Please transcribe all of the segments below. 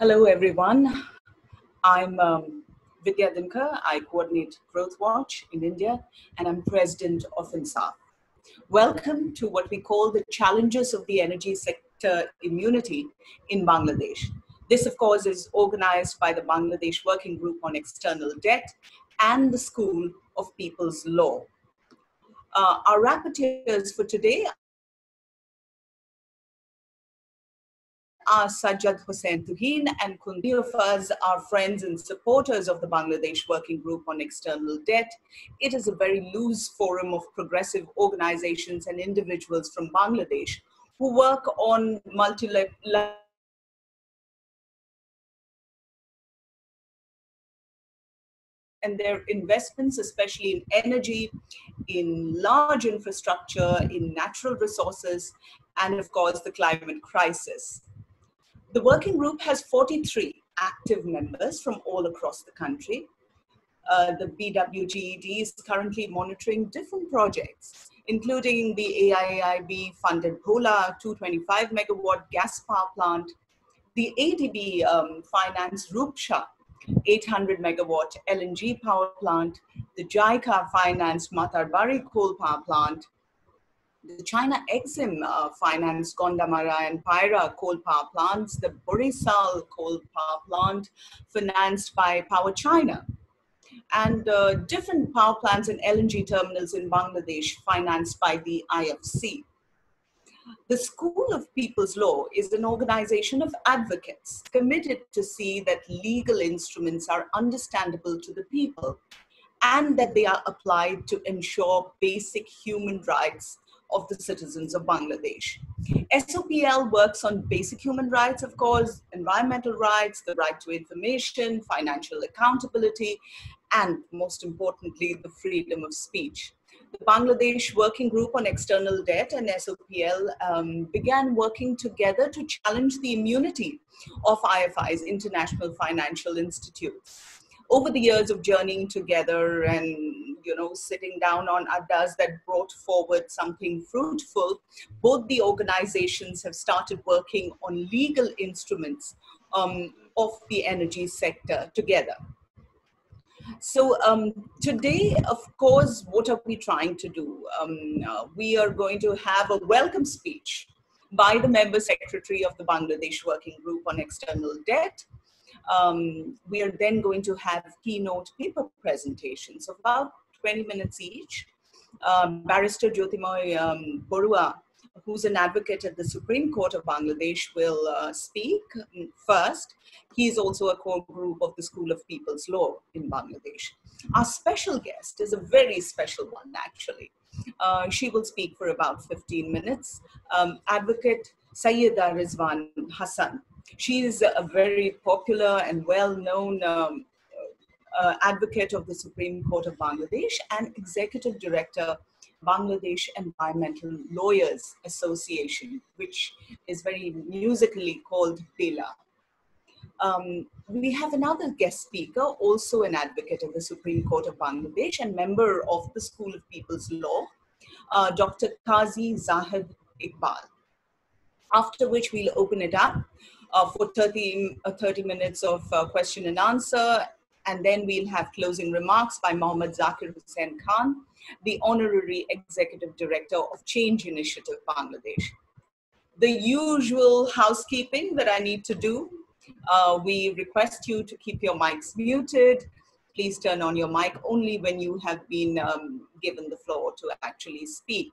Hello, everyone. I'm um, Vidya Dinker. I coordinate Growth Watch in India, and I'm president of INSAF. Welcome to what we call the challenges of the energy sector immunity in Bangladesh. This, of course, is organized by the Bangladesh Working Group on External Debt and the School of People's Law. Uh, our rapporteurs for today are Sajjad Hussain Tuhin and Kundi of us are friends and supporters of the Bangladesh Working Group on External Debt. It is a very loose forum of progressive organizations and individuals from Bangladesh who work on multilateral and their investments, especially in energy, in large infrastructure, in natural resources, and of course, the climate crisis. The working group has 43 active members from all across the country. Uh, the BWGED is currently monitoring different projects, including the AIIB funded Bhola 225 megawatt gas power plant, the ADB um, financed Rupsha 800 megawatt LNG power plant, the JICA financed Matarbari coal power plant, the China Exim uh, financed Gandamara and Paira coal power plants, the Barisal coal power plant financed by Power China, and uh, different power plants and LNG terminals in Bangladesh financed by the IFC. The School of People's Law is an organization of advocates committed to see that legal instruments are understandable to the people and that they are applied to ensure basic human rights of the citizens of Bangladesh. SOPL works on basic human rights, of course, environmental rights, the right to information, financial accountability, and most importantly, the freedom of speech. The Bangladesh Working Group on External Debt and SOPL um, began working together to challenge the immunity of IFI's international financial institutes over the years of journeying together and you know sitting down on addas that brought forward something fruitful both the organizations have started working on legal instruments um, of the energy sector together so um, today, of course, what are we trying to do? Um, uh, we are going to have a welcome speech by the member secretary of the Bangladesh Working Group on External Debt, um, we are then going to have keynote paper presentations of about 20 minutes each. Um, Barrister Jyotirmoy um, Barua, who's an advocate at the Supreme Court of Bangladesh, will uh, speak first. He's also a core group of the School of People's Law in Bangladesh. Our special guest is a very special one, actually. Uh, she will speak for about 15 minutes. Um, advocate Syeda Rizwana Hasan. She is a very popular and well-known um, uh, advocate of the Supreme Court of Bangladesh and executive director Bangladesh Environmental Lawyers Association, which is very musically called BELA. Um, we have another guest speaker, also an advocate of the Supreme Court of Bangladesh and member of the School of People's Law, uh, Dr. Qazi Zahed Iqbal. After which we'll open it up uh, for 30, uh, 30 minutes of uh, question and answer. And then we'll have closing remarks by Mohammad Zakir Hussain Khan, the Honorary Executive Director of Change Initiative Bangladesh. The usual housekeeping that I need to do, uh, we request you to keep your mics muted. Please turn on your mic only when you have been um, given the floor to actually speak.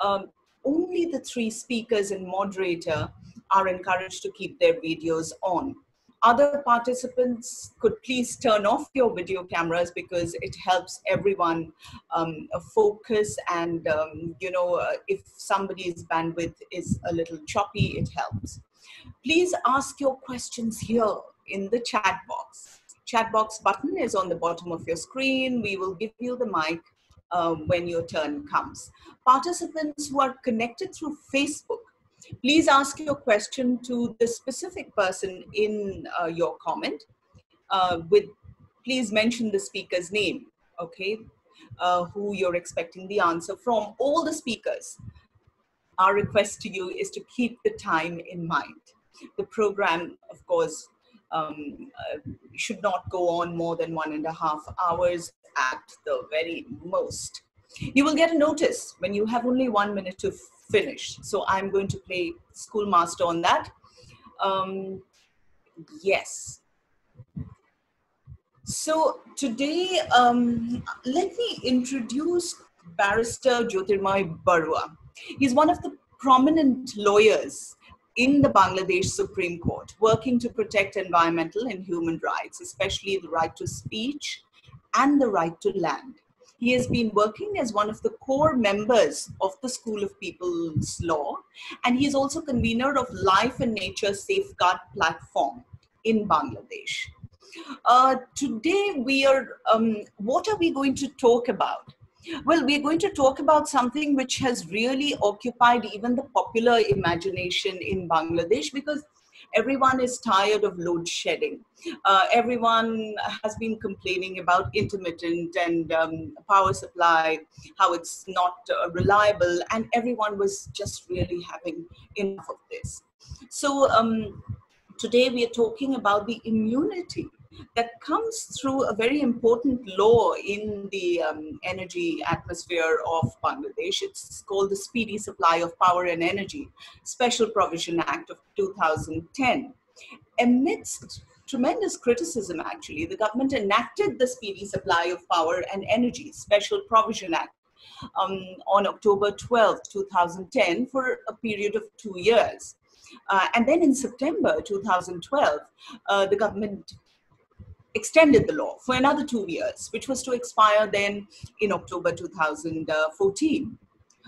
Um, only the three speakers and moderator are encouraged to keep their videos on. Other participants could please turn off your video cameras because it helps everyone um, focus and, um, you know, uh, if somebody's bandwidth is a little choppy, it helps. Please ask your questions here in the chat box. Chat box button is on the bottom of your screen. We will give you the mic uh, when your turn comes. Participants who are connected through Facebook, please ask your question to the specific person in uh, your comment uh, with please mention the speaker's name okay? Uh, who you're expecting the answer from. All the speakers our request to you is to keep the time in mind. The program of course um, uh, should not go on more than one and a half hours at the very most. You will get a notice when you have only one minute to finish. So I'm going to play schoolmaster on that. Um, yes. So today, um, let me introduce Barrister Jyotirmoy Barua. He's one of the prominent lawyers in the Bangladesh Supreme Court, working to protect environmental and human rights, especially the right to speech and the right to land. He has been working as one of the core members of the School of People's Law, and he is also convener of Life and Nature Safeguard Platform in Bangladesh. Uh, today, we are. Um, what are we going to talk about? Well, we're going to talk about something which has really occupied even the popular imagination in Bangladesh because everyone is tired of load shedding. Uh, everyone has been complaining about intermittent and um, power supply, how it's not uh, reliable, and everyone was just really having enough of this. So, um, today we are talking about the immunity that comes through a very important law in the um, energy atmosphere of Bangladesh. It's called the Speedy Supply of Power and Energy Special Provision Act of 2010. Amidst tremendous criticism, actually, the government enacted the Speedy Supply of Power and Energy Special Provision Act um, on October 12, 2010, for a period of two years. Uh, and then in September 2012, uh, the government extended the law for another two years, which was to expire then in October 2014.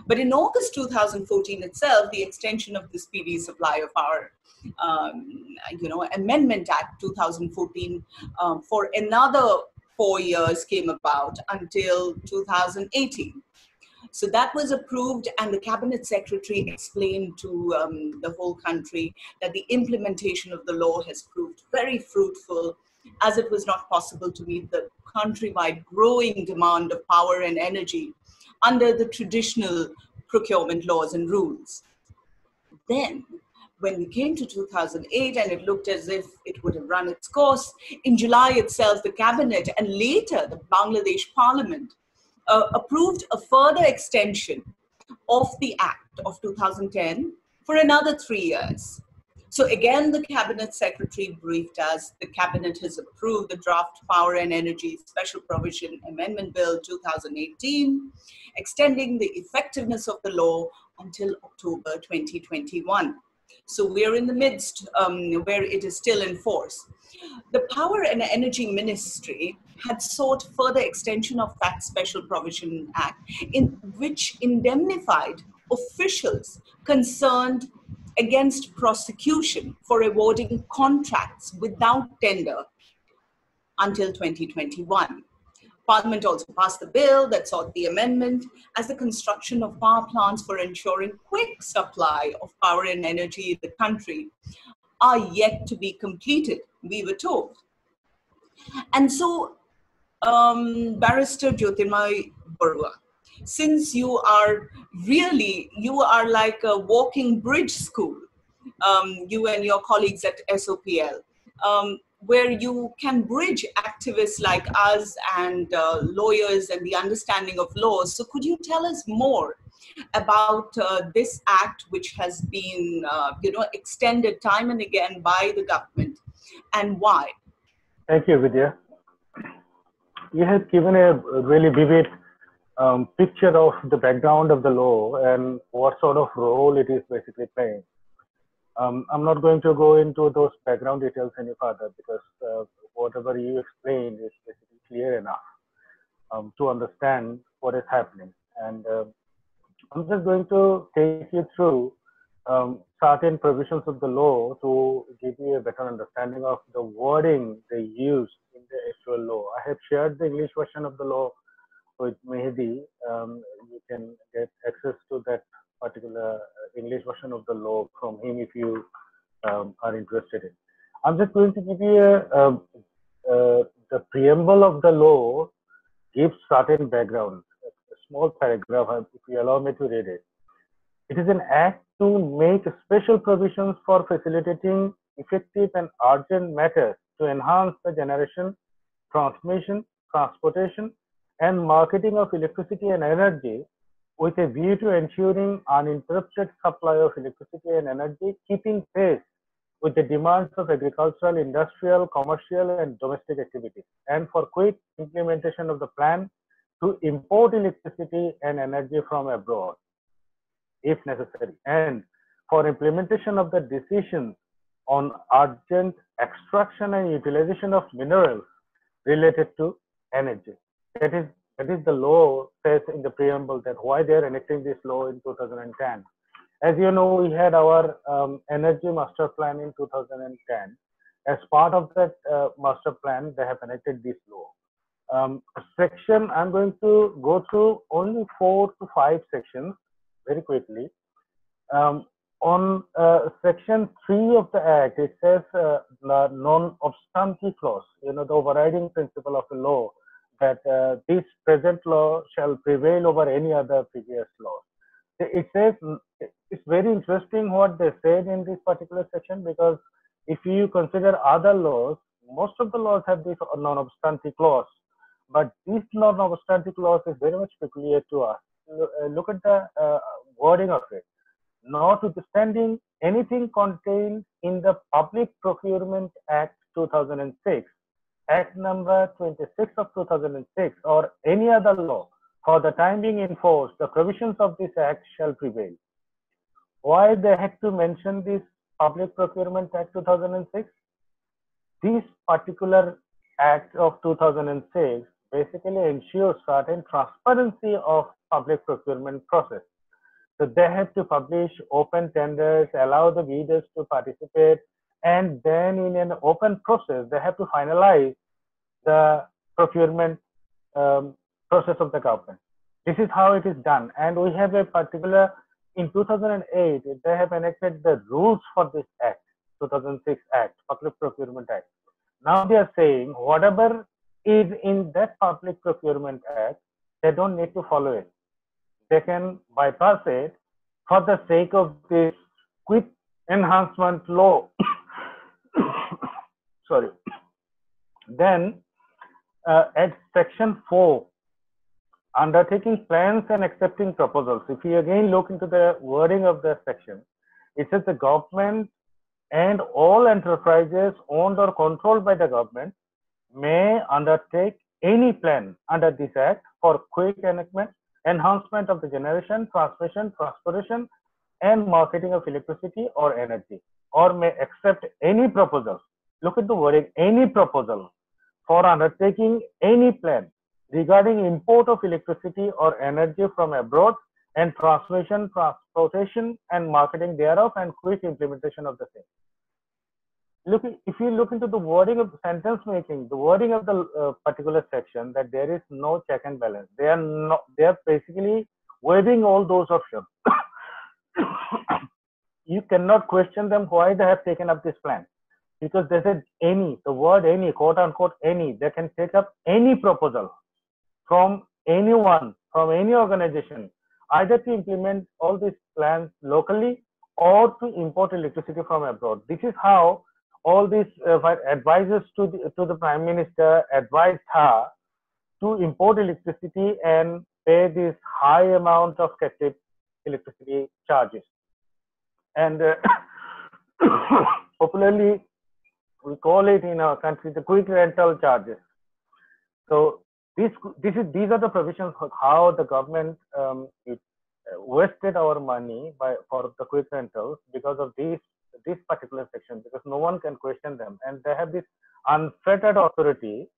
But in August 2014 itself, the extension of this Speedy Supply of Power, um, you know, Amendment Act 2014 um, for another four years came about until 2018. So that was approved, and the cabinet secretary explained to um, the whole country that the implementation of the law has proved very fruitful as it was not possible to meet the countrywide growing demand of power and energy under the traditional procurement laws and rules. Then, when we came to 2008 and it looked as if it would have run its course, in July itself, the cabinet and later the Bangladesh parliament uh, approved a further extension of the Act of 2010 for another three years. So again, the cabinet secretary briefed us. The cabinet has approved the draft Power and Energy Special Provision Amendment Bill 2018, extending the effectiveness of the law until October 2021. So we're in the midst um, where it is still in force. The Power and Energy Ministry had sought further extension of that Special Provision Act, in which indemnified officials concerned against prosecution for awarding contracts without tender until 2021. Parliament also passed the bill that sought the amendment as the construction of power plants for ensuring quick supply of power and energy in the country are yet to be completed, we were told. And so, um, Barrister Jyotirmoy Barua, since you are really, you are like a walking bridge school, um, you and your colleagues at SOPL, um, where you can bridge activists like us and uh, lawyers and the understanding of laws. So could you tell us more about uh, this act, which has been, uh, you know, extended time and again by the government, and why? Thank you, Vidya. You have given a really vivid um, picture of the background of the law and what sort of role it is basically playing. Um, I'm not going to go into those background details any further because uh, whatever you explained is basically clear enough um, to understand what is happening. And uh, I'm just going to take you through um, certain provisions of the law to give you a better understanding of the wording they use in the actual law. I have shared the English version of the law with Mehedi, um, you can get access to that particular uh, English version of the law from him if you um, are interested in. I'm just going to give you a, a, um, a, the preamble of the law gives certain background, a small paragraph, uh, if you allow me to read it. It is an act to make special provisions for facilitating effective and urgent matters to enhance the generation, transmission, transportation, and marketing of electricity and energy with a view to ensuring uninterrupted supply of electricity and energy, keeping pace with the demands of agricultural, industrial, commercial, and domestic activities, and for quick implementation of the plan to import electricity and energy from abroad, if necessary, and for implementation of the decisions on urgent extraction and utilization of minerals related to energy. That is, that is the law says in the preamble that why they are enacting this law in 2010. As you know, we had our um, energy master plan in 2010. As part of that uh, master plan, they have enacted this law. Um, section, I'm going to go through only four to five sections very quickly. Um, on uh, section 3 of the act, it says uh, non-obstante clause, you know, the overriding principle of the law that uh, this present law shall prevail over any other previous law. It says, it's very interesting what they said in this particular section because if you consider other laws, most of the laws have this non-obstante clause, but this non-obstante clause is very much peculiar to us. Look at the uh, wording of it notwithstanding anything contained in the Public Procurement Act 2006, Act number 26 of 2006, or any other law for the time being enforced, the provisions of this act shall prevail. Why they had to mention this Public Procurement Act 2006? This particular act of 2006 basically ensures certain transparency of public procurement process so they have to publish open tenders, allow the bidders to participate, and then in an open process, they have to finalize the procurement um, process of the government. This is how it is done. And we have a particular, in 2008, they have enacted the rules for this act, 2006 Act, Public Procurement Act. Now they are saying whatever is in that Public Procurement Act, they don't need to follow it they can bypass it for the sake of this quick enhancement law. Sorry. Then uh, at section 4, undertaking plans and accepting proposals. If you again look into the wording of the section, it says the government and all enterprises owned or controlled by the government may undertake any plan under this act for quick enactment enhancement of the generation, transmission, transportation, and marketing of electricity or energy, or may accept any proposal. Look at the wording, any proposal for undertaking any plan regarding import of electricity or energy from abroad and transmission, transportation, and marketing thereof, and quick implementation of the same. Look if you look into the wording of the sentence making the wording of the uh, particular section that there is no check and balance. They are not they are basically waiving all those options. You cannot question them why they have taken up this plan because they said any the word any quote unquote any they can take up any proposal from anyone from any organization either to implement all these plans locally or to import electricity from abroad. This is how all these uh, advisors to the, to the prime minister advised her to import electricity and pay this high amount of captive electricity charges. And uh, popularly we call it in our country the quick rental charges. So this this is these are the provisions of how the government um, uh, wasted our money by for the quick rentals because of these this particular section because no one can question them. And they have this unfettered authority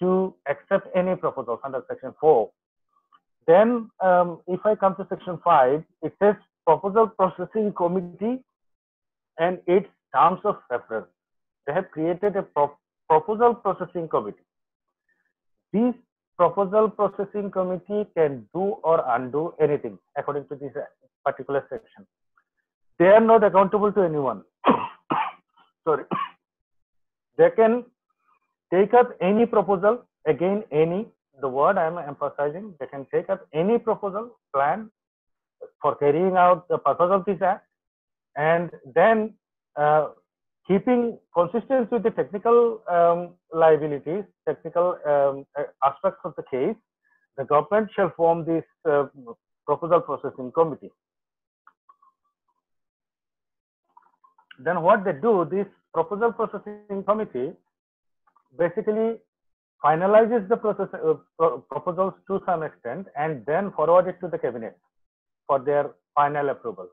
to accept any proposals under section 4 then um, if i come to section 5 it says proposal processing committee and its terms of reference they have created a pro proposal processing committee this proposal processing committee can do or undo anything according to this particular section they are not accountable to anyone. Sorry. They can take up any proposal, again, any, the word I am emphasizing, they can take up any proposal, plan for carrying out the purpose of this act, and then uh, keeping consistent with the technical um, liabilities, technical um, aspects of the case, the government shall form this uh, proposal processing committee. Then what they do, this proposal processing committee basically finalizes the process, uh, pro proposals to some extent and then forward it to the cabinet for their final approval.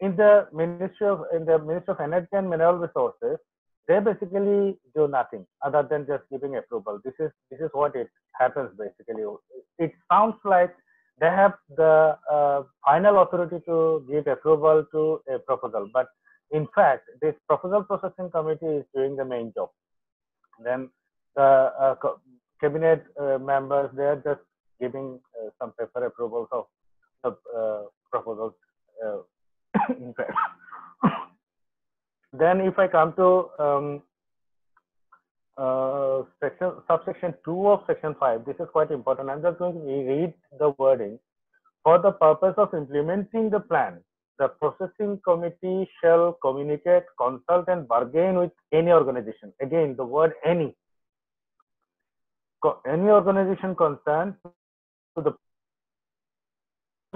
In the Ministry of in the Ministry of Energy and Mineral Resources, they basically do nothing other than just giving approval. This is this is what it happens basically. It sounds like they have the uh, final authority to give approval to a proposal, but in fact, this proposal processing committee is doing the main job. Then the uh, cabinet uh, members they are just giving uh, some paper approvals of the uh, proposals. In fact, then if I come to um, uh, section subsection 2 of section 5 this is quite important. I'm just going to read the wording. For the purpose of implementing the plan the processing committee shall communicate consult and bargain with any organization. Again the word any. Any organization concerned to the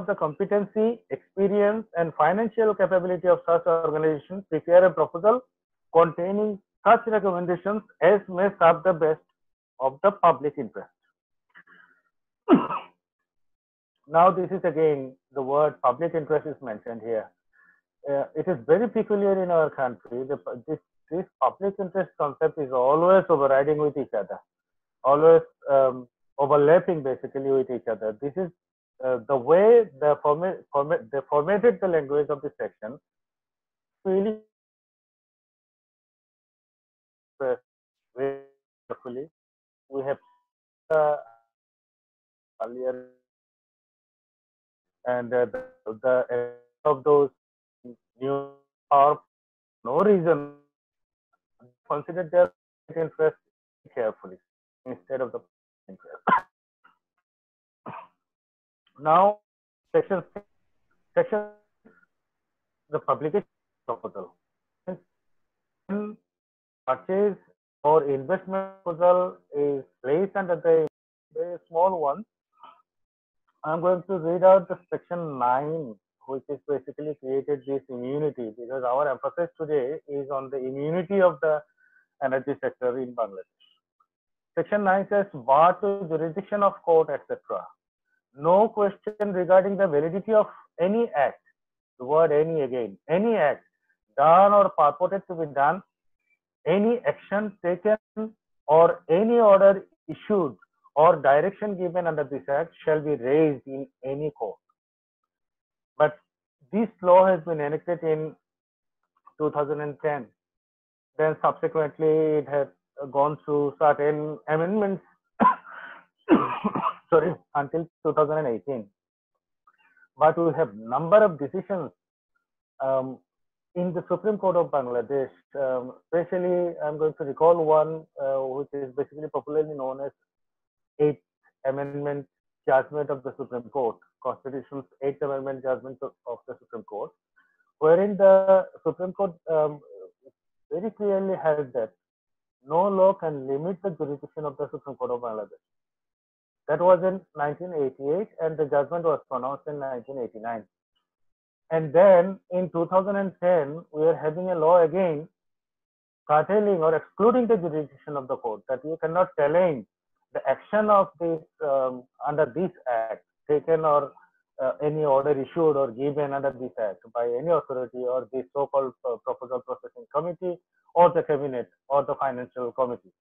the competency, experience, and financial capability of such organization prepare a proposal containing such recommendations as may serve the best of the public interest. now, this is again the word public interest is mentioned here. Uh, it is very peculiar in our country. The, this, this public interest concept is always overriding with each other, always um, overlapping basically with each other. This is uh, the way the format, format, they formatted the language of the section really carefully. We have uh, earlier and uh, the, the of those new are no reason consider their interest carefully instead of the interest. Now, section section the publication proposal. Purchase or investment proposal is placed under the very small one. I'm going to read out the section 9 which is basically created this immunity because our emphasis today is on the immunity of the energy sector in Bangladesh. Section 9 says bar to jurisdiction of court, etc. No question regarding the validity of any act, the word any again, any act done or purported to be done, any action taken or any order issued or direction given under this act shall be raised in any court. But this law has been enacted in 2010. Then subsequently it has gone through certain amendments sorry until 2018 but we have number of decisions um, in the supreme court of bangladesh um, especially i'm going to recall one uh, which is basically popularly known as eighth amendment judgment of the supreme court constitution's eighth amendment judgment of, of the supreme court wherein the supreme court um, very clearly held that no law can limit the jurisdiction of the Supreme Court of Bangladesh. That was in 1988 and the judgment was pronounced in 1989. And then in 2010, we are having a law again curtailing or excluding the jurisdiction of the court that you cannot challenge the action of this um, under this act taken or uh, any order issued or given under this act by any authority or the so-called uh, proposal processing committee or the cabinet or the financial committee.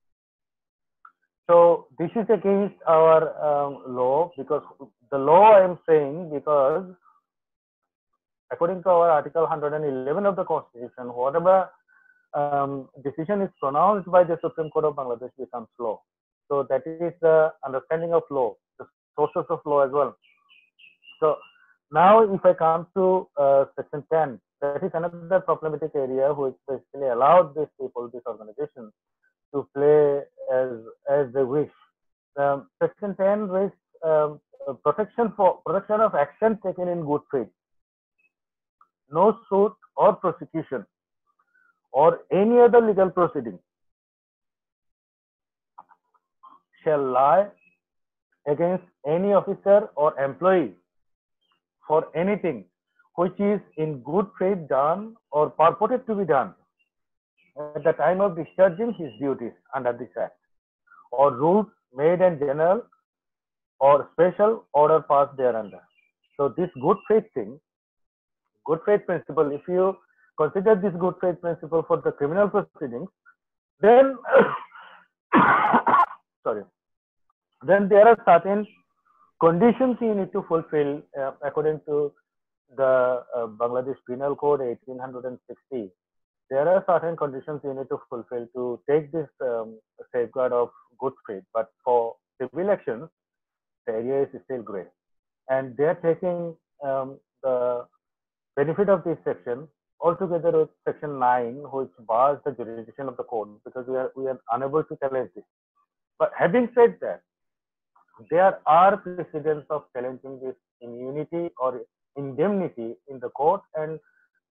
So this is against our um, law because the law I am saying because according to our article 111 of the constitution, whatever um, decision is pronounced by the Supreme Court of Bangladesh becomes law. So that is the understanding of law, the sources of law as well. So now if I come to uh, section 10, that is another problematic area which basically allowed these people, these organizations to play as as they wish. Um, section 10 is um, protection for protection of action taken in good faith. No suit or prosecution or any other legal proceeding shall lie against any officer or employee for anything which is in good faith done or purported to be done at the time of discharging his duties under this act or rules made in general or special order passed thereunder. So this good faith thing, good faith principle, if you consider this good faith principle for the criminal proceedings, then sorry, then there are certain conditions you need to fulfill uh, according to the uh, Bangladesh Penal Code 1860. There are certain conditions you need to fulfill to take this um, safeguard of good faith. But for civil actions, the area is still gray. And they are taking um, the benefit of this section altogether with section 9, which bars the jurisdiction of the court because we are, we are unable to challenge this. But having said that, there are precedents of challenging this immunity or indemnity in the court and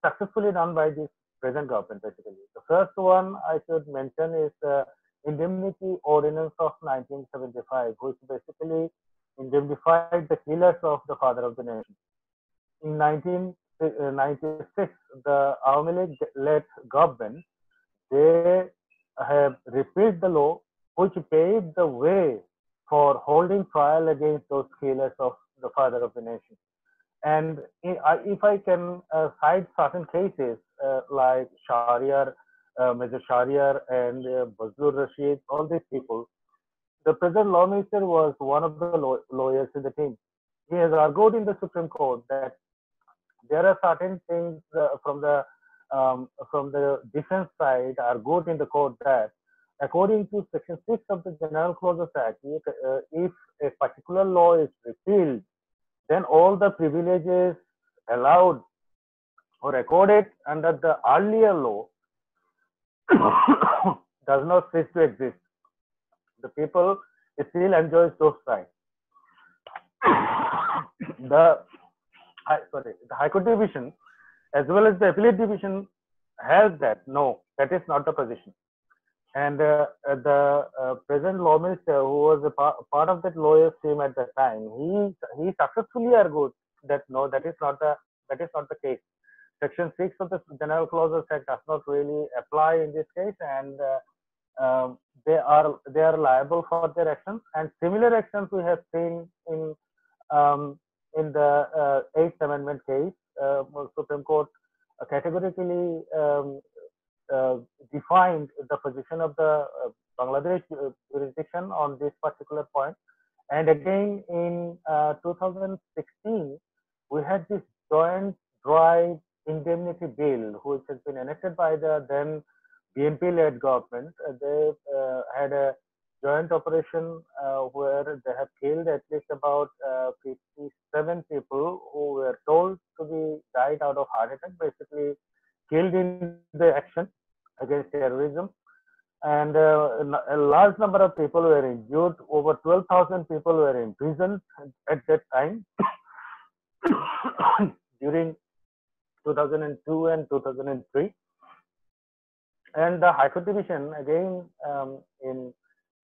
successfully done by this present government basically. The first one I should mention is the Indemnity Ordinance of 1975, which basically indemnified the killers of the father of the nation. In 1996, the Awami led government, they have repealed the law which paved the way for holding trial against those killers of the father of the nation. And if I can uh, cite certain cases uh, like Shahryar, uh, Major Shahryar and uh, Bazlur Rashid, all these people, the present law minister was one of the law lawyers in the team. He has argued in the Supreme Court that there are certain things uh, from the um, from the defense side are good in the court that according to section 6 of the general clauses act if, uh, if a particular law is repealed then all the privileges allowed or accorded under the earlier law does not cease to exist. The people still enjoys those rights. the sorry, the High Court division as well as the appellate division has that. No, that is not the position. And uh, the uh, present law minister, who was a par part of that lawyer's team at the time, he he successfully argued that no, that is not the that is not the case. Section six of the General Clauses Act does not really apply in this case, and uh, um, they are they are liable for their actions. And similar actions we have seen in um, in the uh, Eighth Amendment case. Uh, Supreme Court categorically um, uh, defined the position of the uh, Bangladesh uh, jurisdiction on this particular point. And again, in 2016, we had this joint drive indemnity bill, which has been enacted by the then BNP-led government. they had a joint operation uh, where they have killed at least about uh, 57 people who were told to be died out of heart attack, basically killed in the action against terrorism. And uh, a large number of people were injured. Over 12,000 people were imprisoned at that time during 2002 and 2003. And the Court Division, again, um, in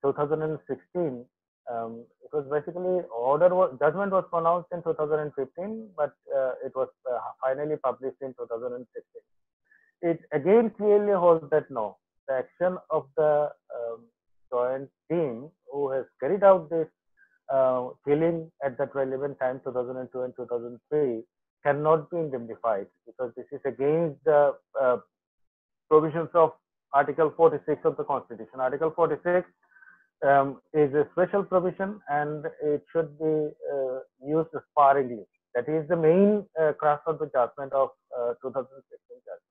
2016, um, it was basically order was, judgment was pronounced in 2015, but uh, it was uh, finally published in 2016 it again clearly holds that no, the action of the um, joint team who has carried out this uh, killing at that relevant time, 2002 and 2003, cannot be indemnified because this is against the uh, provisions of Article 46 of the Constitution. Article 46 um, is a special provision and it should be uh, used sparingly. That is the main uh, crux of the judgment of uh, 2016 judgment.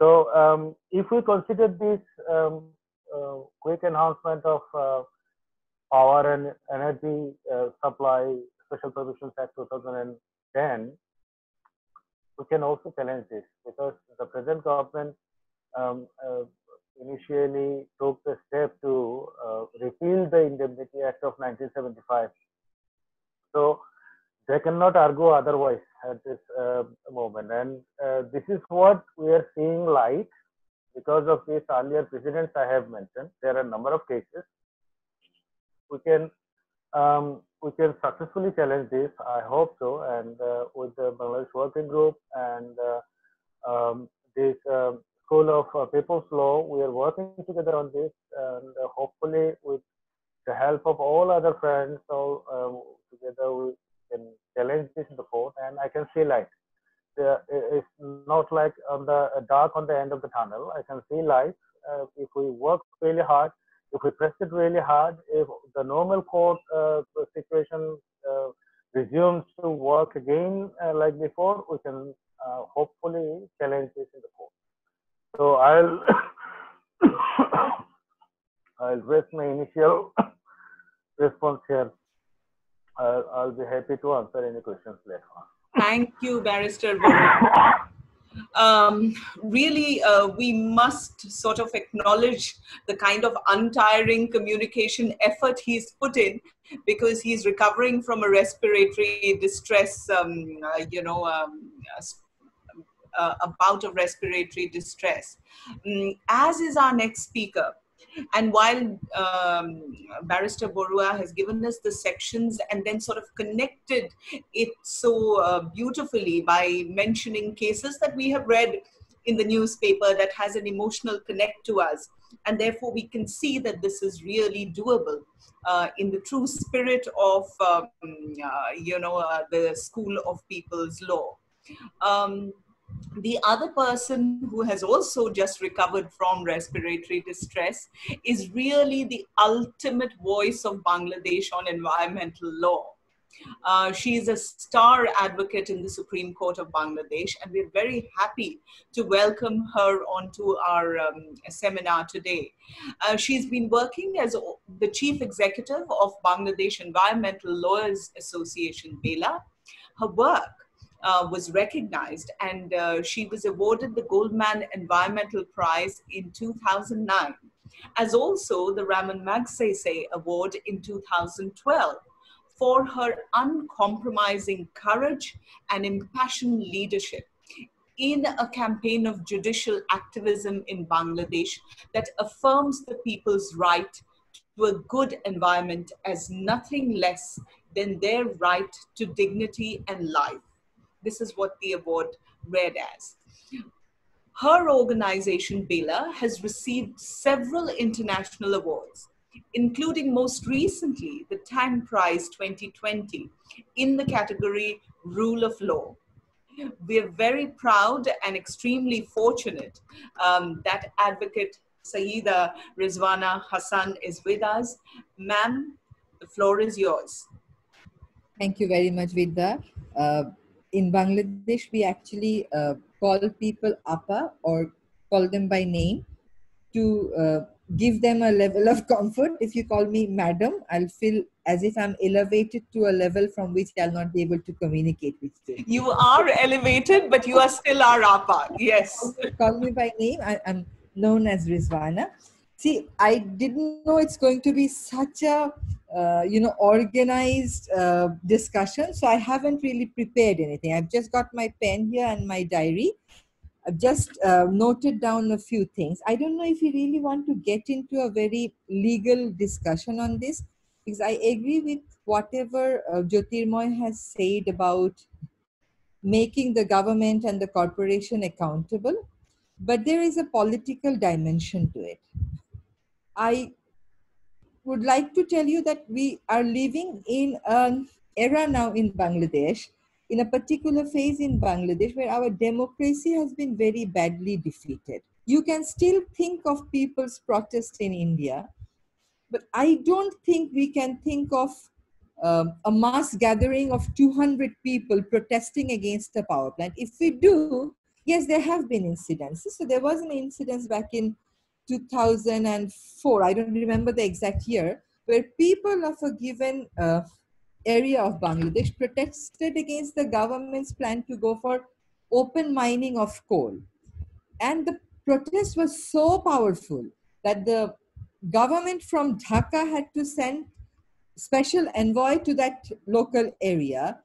So um, if we consider this um, uh, quick enhancement of uh, power and energy supply special provisions act 2010, we can also challenge this because the present government um, uh, initially took the step to uh, repeal the Indemnity Act of 1975. So they cannot argue otherwise at this uh, moment and uh, this is what we are seeing light because of these earlier precedents I have mentioned, there are a number of cases. We can um, we can successfully challenge this. I hope so. And uh, with the Bangladesh Working Group and uh, um, this um, School of uh, People's Law, we are working together on this, and uh, hopefully with the help of all other friends, so um, together we can challenge this in the court. And I can see light. it's not like on the dark on the end of the tunnel. I can see light. Uh, if we work really hard if we press it really hard, if the normal court uh, situation uh, resumes to work again uh, like before, we can uh, hopefully challenge this in the court. So I'll I'll rest my initial response here. I'll, I'll be happy to answer any questions later on. Thank you, Barrister um, really uh, we must sort of acknowledge the kind of untiring communication effort he's put in because he's recovering from a respiratory distress, um, uh, you know, um, uh, a bout of respiratory distress. Um, as is our next speaker. And while um, Barrister Barua has given us the sections and then sort of connected it so uh, beautifully by mentioning cases that we have read in the newspaper that has an emotional connect to us, and therefore we can see that this is really doable. Uh, in the true spirit of um, uh, you know uh, the school of people's law um, the other person who has also just recovered from respiratory distress is really the ultimate voice of Bangladesh on environmental law. Uh, she is a star advocate in the Supreme Court of Bangladesh, and we're very happy to welcome her onto our um, seminar today. Uh, she's been working as the chief executive of Bangladesh Environmental Lawyers Association, BELA. Her work uh, was recognized and uh, she was awarded the Goldman Environmental Prize in 2009, as also the Ramon Magsaysay Award in 2012 for her uncompromising courage and impassioned leadership in a campaign of judicial activism in Bangladesh that affirms the people's right to a good environment as nothing less than their right to dignity and life. This is what the award read as. Her organization, BELA, has received several international awards, including most recently the Tang Prize 2020 in the category Rule of Law. We're very proud and extremely fortunate um, that advocate Syeda Rizwana Hasan is with us. Ma'am, the floor is yours. Thank you very much, Vidya. Uh, in Bangladesh, we actually uh, call people Apa or call them by name to uh, give them a level of comfort. If you call me Madam, I'll feel as if I'm elevated to a level from which I'll not be able to communicate with you. You are elevated, but you are still our Apa. Yes. call me by name. I, am known as Rizwana. See, I didn't know it's going to be such a uh, you know organized uh, discussion so i haven't really prepared anything. I've just got my pen here and my diary. I've just uh, noted down a few things. I don't know if you really want to get into a very legal discussion on this because i agree with whatever uh, jyotirmoy has said about making the government and the corporation accountable but there is a political dimension to it i would like to tell you that we are living in an era now in Bangladesh, in a particular phase in Bangladesh where our democracy has been very badly defeated. You can still think of people's protest in India, but I don't think we can think of um, a mass gathering of 200 people protesting against a power plant. If we do, yes, there have been incidents. So there was an incident back in 2004, I don't remember the exact year, where people of a given uh, area of Bangladesh protested against the government's plan to go for open mining of coal. And the protest was so powerful that the government from Dhaka had to send special envoy to that local area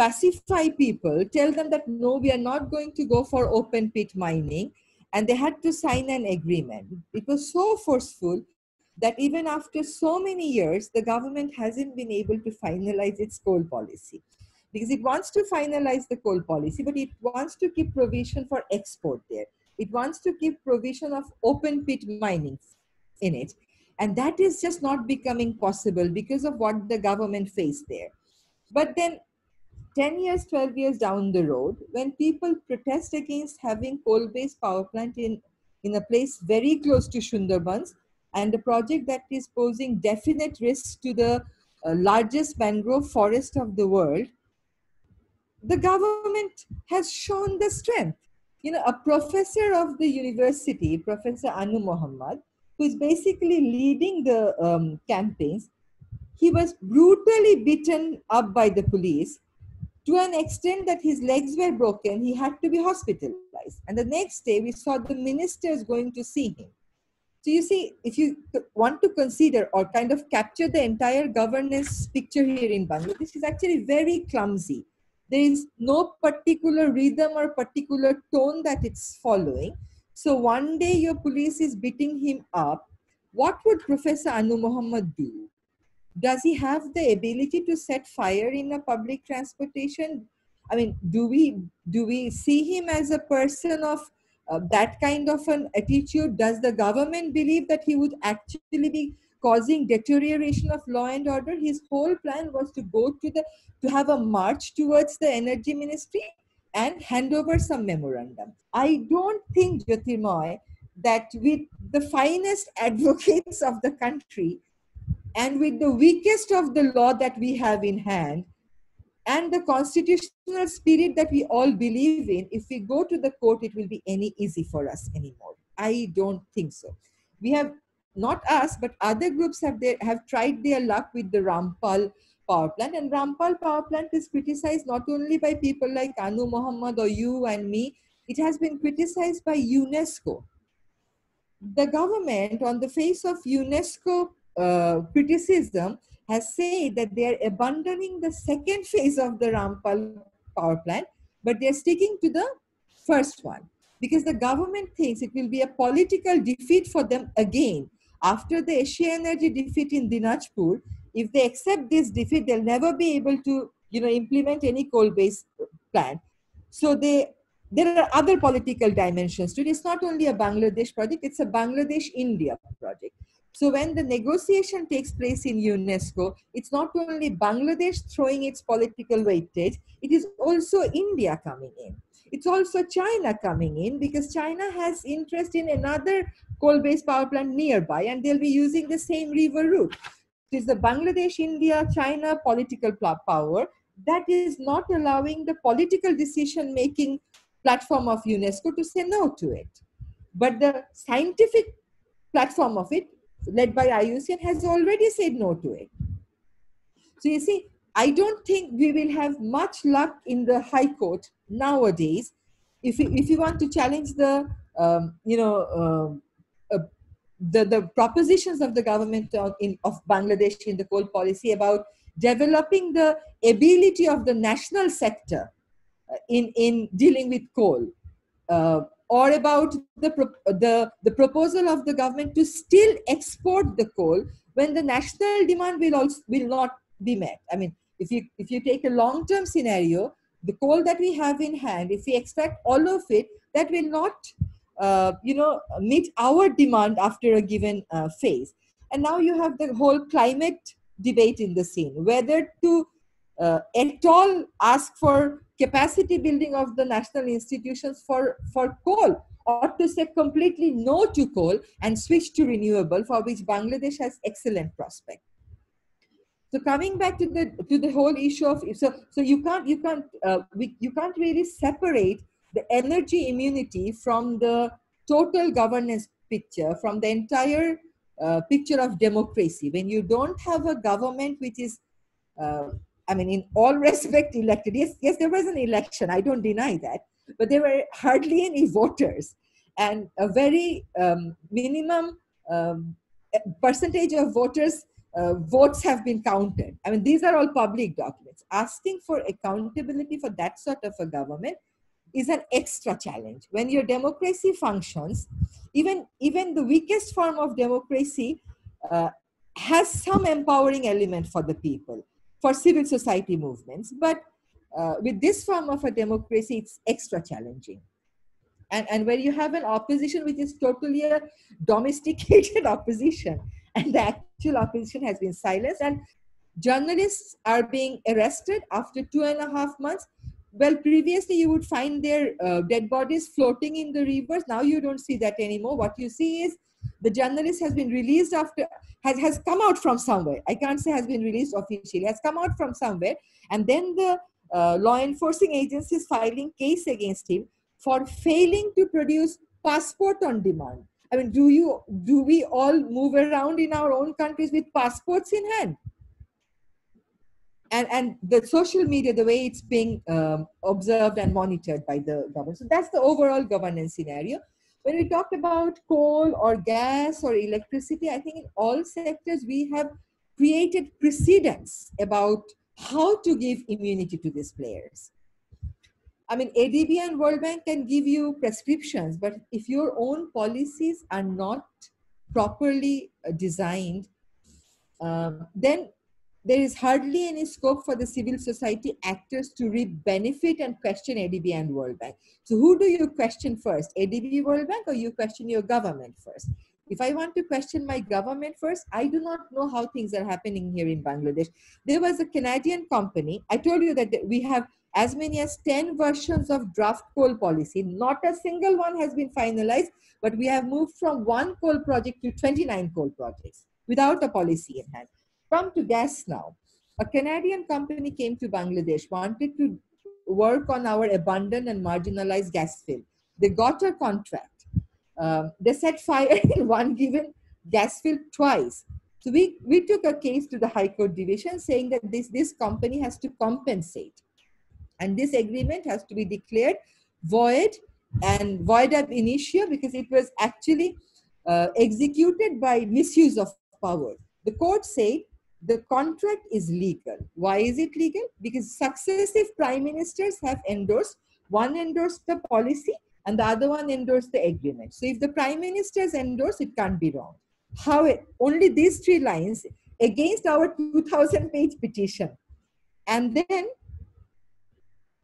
pacify people tell them that no we are not going to go for open pit mining and they had to sign an agreement. It was so forceful that even after so many years, the government hasn't been able to finalize its coal policy because it wants to finalize the coal policy, but it wants to keep provision for export there. It wants to keep provision of open pit mining in it. And that is just not becoming possible because of what the government faced there. But then 10 years, 12 years down the road, when people protest against having coal-based power plant in, in a place very close to Sundarbans, and a project that is posing definite risks to the uh, largest mangrove forest of the world, the government has shown the strength. You know, a professor of the university, Professor Anu Muhammad, who is basically leading the um, campaigns, he was brutally beaten up by the police to an extent that his legs were broken. He had to be hospitalized. And the next day, we saw the ministers going to see him. So you see, if you want to consider or kind of capture the entire governance picture here in Bangladesh, this is actually very clumsy. There is no particular rhythm or particular tone that it's following. So one day your police is beating him up. What would Professor Anu Muhammad do? Does he have the ability to set fire in a public transportation? I mean, do we do we see him as a person of uh, that kind of an attitude? Does the government believe that he would actually be causing deterioration of law and order? His whole plan was to go to the to have a march towards the energy ministry and hand over some memorandum. I don't think jyotirmoy that with the finest advocates of the country and with the weakest of the law that we have in hand and the constitutional spirit that we all believe in, if we go to the court, it will be any easy for us anymore. I don't think so. We have not us, but other groups have their, have tried their luck with the Rampal power plant, and Rampal power plant is criticized not only by people like Anu Muhammad or you and me. It has been criticized by UNESCO. The government, on the face of UNESCO uh, criticism, has said that they are abandoning the second phase of the Rampal power plant, but they're sticking to the first one because the government thinks it will be a political defeat for them again. After the Asia Energy defeat in Dinajpur, if they accept this defeat, they'll never be able to, you know, implement any coal-based plant. So they, there are other political dimensions to it. It's not only a Bangladesh project; it's a Bangladesh-India project. So when the negotiation takes place in UNESCO, it's not only Bangladesh throwing its political weightage, it is also India coming in. It's also China coming in because China has interest in another coal-based power plant nearby and they'll be using the same river route. It is the Bangladesh, India, China political power that is not allowing the political decision-making platform of UNESCO to say no to it. But the scientific platform of it led by IUCN has already said no to it. So you see, I don't think we will have much luck in the High Court nowadays if you, if you want to challenge the um, you know uh, uh, the the propositions of the government of, in, of Bangladesh in the coal policy about developing the ability of the national sector uh, in in dealing with coal uh, or about the, the, the proposal of the government to still export the coal when the national demand will also will not be met. I mean, if you if you take a long-term scenario, the coal that we have in hand, if we extract all of it, that will not uh, you know meet our demand after a given uh, phase. And now you have the whole climate debate in the scene, whether to uh, at all ask for capacity building of the national institutions for, for coal or to say completely no to coal and switch to renewable for which Bangladesh has excellent prospect. So coming back to the to the whole issue of so so you can't you can't uh, we, you can't really separate the energy immunity from the total governance picture from the entire uh, picture of democracy when you don't have a government which is uh, I mean, in all respect, elected. Yes, yes, there was an election. I don't deny that, but there were hardly any voters, and a very um, minimum um, percentage of voters uh, votes have been counted. I mean, these are all public documents. Asking for accountability for that sort of a government, is an extra challenge. When your democracy functions, even, even the weakest form of democracy uh, has some empowering element for the people, for civil society movements. But uh, with this form of a democracy, it's extra challenging. And, and where you have an opposition which is totally a domesticated opposition, and the actual opposition has been silenced, and journalists are being arrested after two and a half months well previously you would find their uh, dead bodies floating in the rivers now you don't see that anymore what you see is the journalist has been released after has, has come out from somewhere. I can't say has been released officially. Has come out from somewhere. And then the uh, law enforcing agencies filing case against him for failing to produce passport on demand. I mean do you do we all move around in our own countries with passports in hand? And and the social media the way it's being um, observed and monitored by the government. So that's the overall governance scenario when we talk about coal or gas or electricity i think in all sectors we have created precedents about how to give immunity to these players. I mean adb and world bank can give you prescriptions but if your own policies are not properly uh, designed um, then there is hardly any scope for the civil society actors to reap benefit and question ADB and World Bank. So who do you question first, ADB, World Bank, or you question your government first? If I want to question my government first, I do not know how things are happening here in Bangladesh. There was a Canadian company. I told you that we have as many as 10 versions of draft coal policy. Not a single one has been finalized, but we have moved from one coal project to 29 coal projects without a policy in hand. Come to gas now. A Canadian company came to Bangladesh, wanted to work on our abundant and marginalized gas field. They got a contract. Um, they set fire in one given gas field twice. So we, we took a case to the High Court division saying that this, this company has to compensate. And this agreement has to be declared void and void ab initio because it was actually uh, executed by misuse of power. The court said the contract is legal. Why is it legal? Because successive prime ministers have endorsed, one endorsed the policy and the other one endorsed the agreement. So if the prime ministers endorse, it can't be wrong. How it, only these three lines against our 2000 page petition. And then,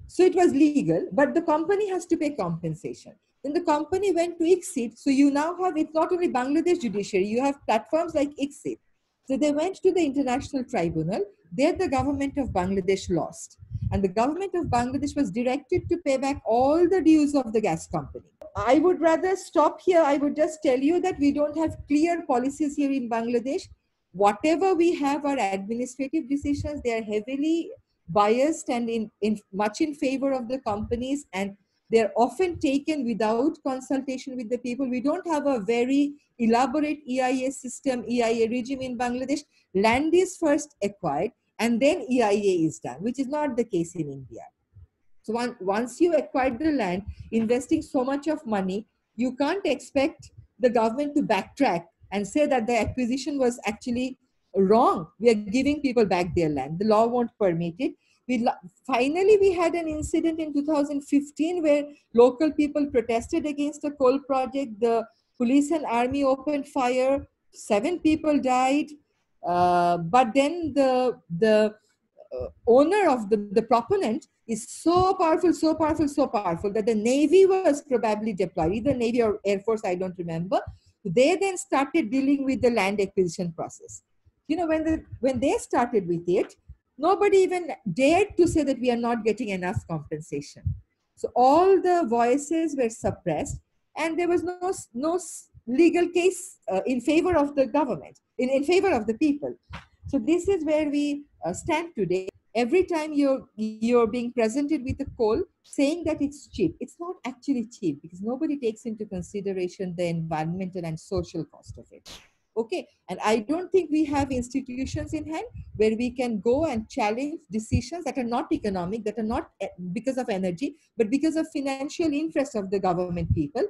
so it was legal, but the company has to pay compensation. Then the company went to ICSID. So you now have, it's not only Bangladesh judiciary, you have platforms like ICSID so they went to the International Tribunal. There, the government of Bangladesh lost. And the government of Bangladesh was directed to pay back all the dues of the gas company. I would rather stop here. I would just tell you that we don't have clear policies here in Bangladesh. Whatever we have are administrative decisions. They are heavily biased and in, in much in favor of the companies and they're often taken without consultation with the people. We don't have a very elaborate EIA system, EIA regime in Bangladesh. Land is first acquired and then EIA is done, which is not the case in India. So one, once you acquired the land, investing so much of money, you can't expect the government to backtrack and say that the acquisition was actually wrong. We are giving people back their land. The law won't permit it we finally we had an incident in 2015 where local people protested against a coal project the police and army opened fire seven people died uh, but then the the uh, owner of the, the proponent is so powerful so powerful so powerful that the navy was probably deployed. Either navy or air force i don't remember. They then started dealing with the land acquisition process. You know when the when they started with it nobody even dared to say that we are not getting enough compensation. So all the voices were suppressed, and there was no, no legal case uh, in favor of the government, in, in favor of the people. So this is where we uh, stand today. Every time you're, you're being presented with a coal, saying that it's cheap, it's not actually cheap because nobody takes into consideration the environmental and social cost of it okay and i don't think we have institutions in hand where we can go and challenge decisions that are not economic that are not eh, because of energy but because of financial interest of the government people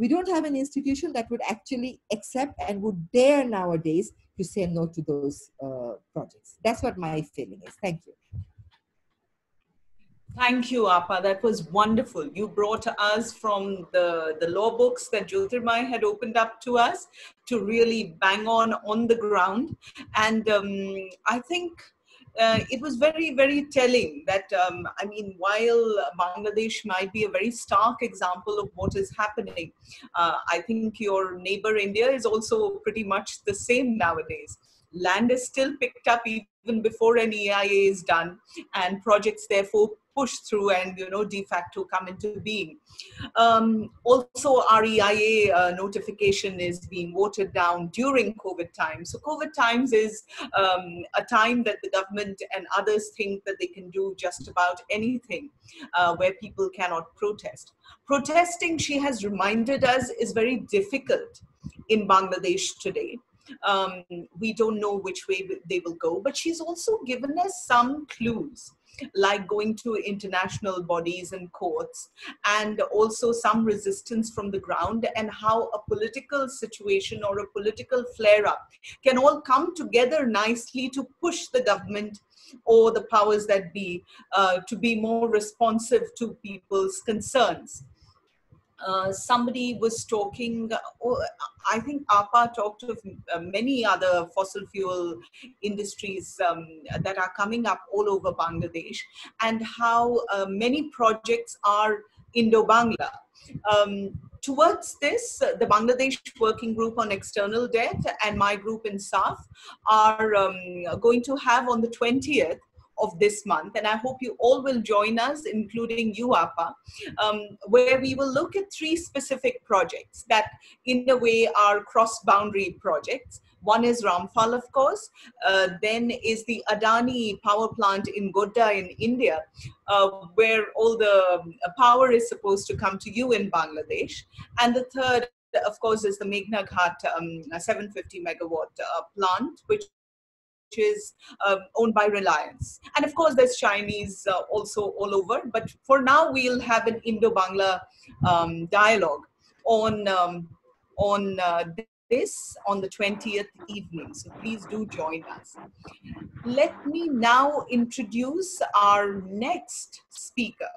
we don't have an institution that would actually accept and would dare nowadays to say no to those uh, projects that's what my feeling is thank you Thank you, Apa. That was wonderful. You brought us from the, the law books that Jyotirmoy had opened up to us to really bang on on the ground. And um, I think uh, it was very, very telling that, um, I mean, while Bangladesh might be a very stark example of what is happening, uh, I think your neighbor India is also pretty much the same nowadays. Land is still picked up even before an EIA is done, and projects therefore push through and you know de facto come into being. Um, also, REIA uh, notification is being watered down during COVID times. So COVID times is um, a time that the government and others think that they can do just about anything uh, where people cannot protest. Protesting, she has reminded us, is very difficult in Bangladesh today. Um, we don't know which way they will go, but she's also given us some clues like going to international bodies and courts, and also some resistance from the ground, and how a political situation or a political flare up can all come together nicely to push the government or the powers that be uh, to be more responsive to people's concerns. Uh, somebody was talking, oh, I think APA talked of uh, many other fossil fuel industries um, that are coming up all over Bangladesh and how uh, many projects are Indo-Bangla. Um, towards this, the Bangladesh Working Group on External Debt and my group in SAF are um, going to have on the 20th of this month. And I hope you all will join us, including you, APA, um, where we will look at three specific projects that, in a way, are cross boundary projects. One is Rampal, of course. Uh, then is the Adani power plant in Godda in India, uh, where all the uh, power is supposed to come to you in Bangladesh. And the third, of course, is the Meghna Ghat um, 750 megawatt uh, plant, which is uh, owned by Reliance. And of course, there's Chinese uh, also all over. But for now, we'll have an Indo-Bangla um, dialogue on um, on uh, this on the 20th evening. So please do join us. Let me now introduce our next speaker,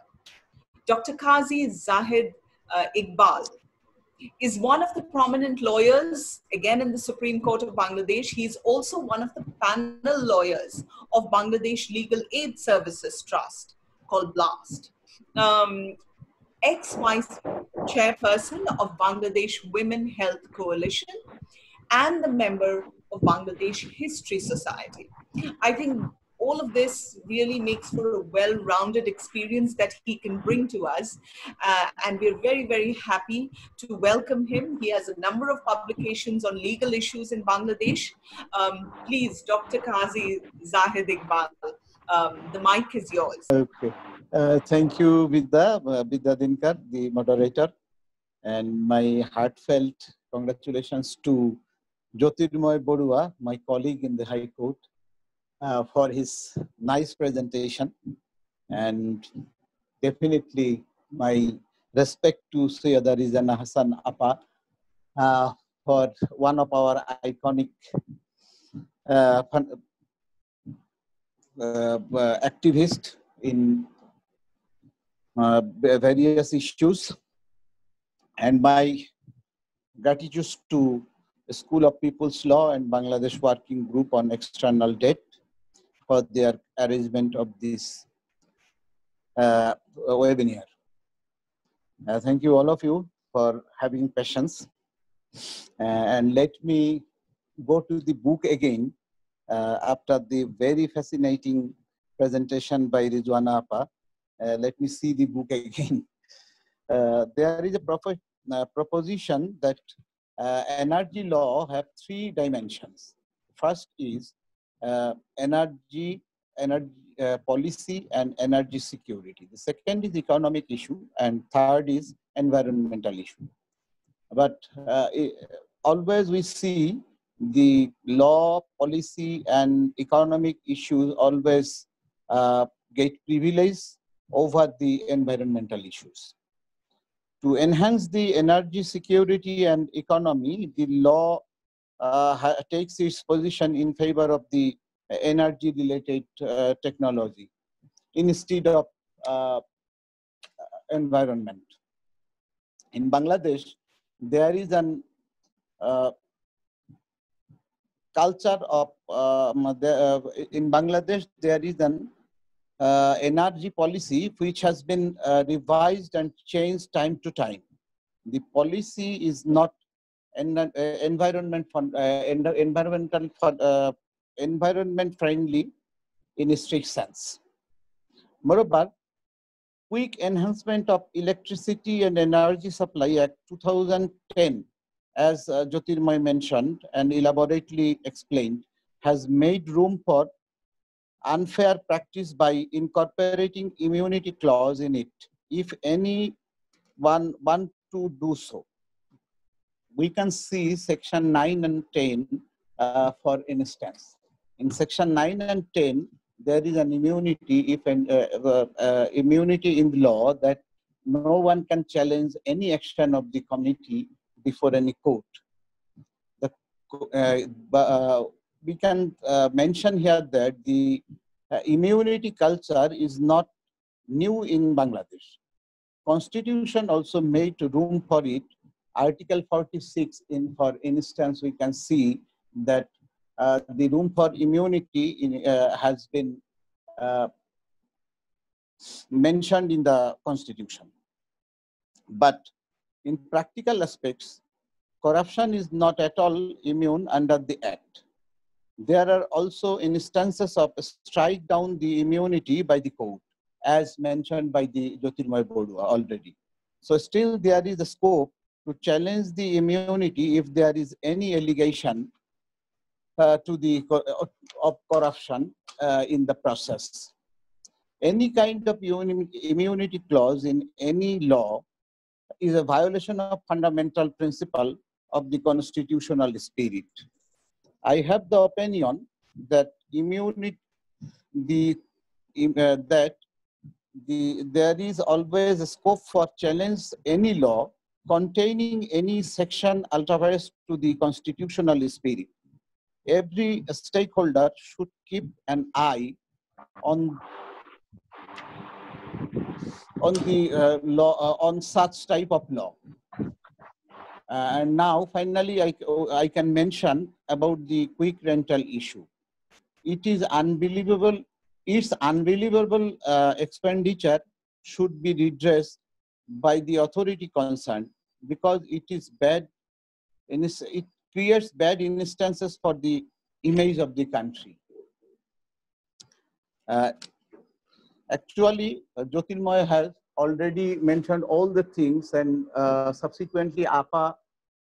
Dr. Qazi Zahed uh, Iqbal is one of the prominent lawyers, again in the Supreme Court of Bangladesh. He's also one of the panel lawyers of Bangladesh Legal Aid Services Trust called BLAST. Um, ex-vice chairperson of Bangladesh Women Health Coalition and the member of Bangladesh History Society. I think all of this really makes for a well-rounded experience that he can bring to us. Uh, and we're very, very happy to welcome him. He has a number of publications on legal issues in Bangladesh. Um, please, Dr. Qazi Zahed Iqbal, um, the mic is yours. Okay. Uh, thank you, Vidya, uh, Vidya Dinker, the moderator. And my heartfelt congratulations to Jyotirmoy Barua, my colleague in the High Court, uh, for his nice presentation. And definitely my respect to Syeda Rizwana Hasan Appa uh, for one of our iconic uh, uh, activists in uh, various issues. And my gratitude to School of People's Law and Bangladesh Working Group on External Debt for their arrangement of this uh, webinar. Uh, thank you all of you for having patience. Uh, and let me go to the book again uh, after the very fascinating presentation by Rizwana Appa. Uh, let me see the book again. There is a propo proposition that energy law have three dimensions. First is energy, energy uh, policy and energy security. The second is economic issue and third is environmental issue. But uh, it, always we see the law, policy and economic issues always uh, get privilege over the environmental issues. To enhance the energy security and economy, the law uh, takes its position in favor of the energy related uh, technology instead of uh, environment. In Bangladesh, there is an uh, culture of the, uh, in Bangladesh there is an uh, energy policy which has been uh, revised and changed time to time. The policy is not uh, environment fun, uh, environmental fun, uh, environment friendly in a strict sense. Moreover, quick enhancement of electricity and energy supply act 2010 as uh, Jyotirmoy mentioned and elaborately explained, has made room for unfair practice by incorporating immunity clause in it, if any one want to do so. We can see section 9 and 10 uh, for instance. In section 9 and 10, there is an immunity, if an uh, uh, uh immunity in the law that no one can challenge any action of the committee before any court. The, uh, we can mention here that the immunity culture is not new in Bangladesh. Constitution also made room for it. Article 46, in for instance, we can see that uh, the room for immunity in, uh, has been mentioned in the constitution. But in practical aspects, corruption is not at all immune under the Act. There are also instances of strike down the immunity by the court, as mentioned by the Jyotirmoy Barua already. So still there is a scope to challenge the immunity if there is any allegation uh, to the uh, of corruption uh, in the process. Any kind of immunity clause in any law is a violation of fundamental principle of the constitutional spirit. I have the opinion that immunity, the uh, that the there is always a scope for challenge any law containing any section ultra vires to the constitutional spirit. Every stakeholder should keep an eye on on the uh, law uh, on such type of law. Uh, and now finally I, I can mention about the quick rental issue. It is unbelievable, its unbelievable uh, expenditure should be redressed by the authority concerned because it is bad, it creates bad instances for the image of the country. Uh, Actually, uh, has already mentioned all the things and uh, subsequently APA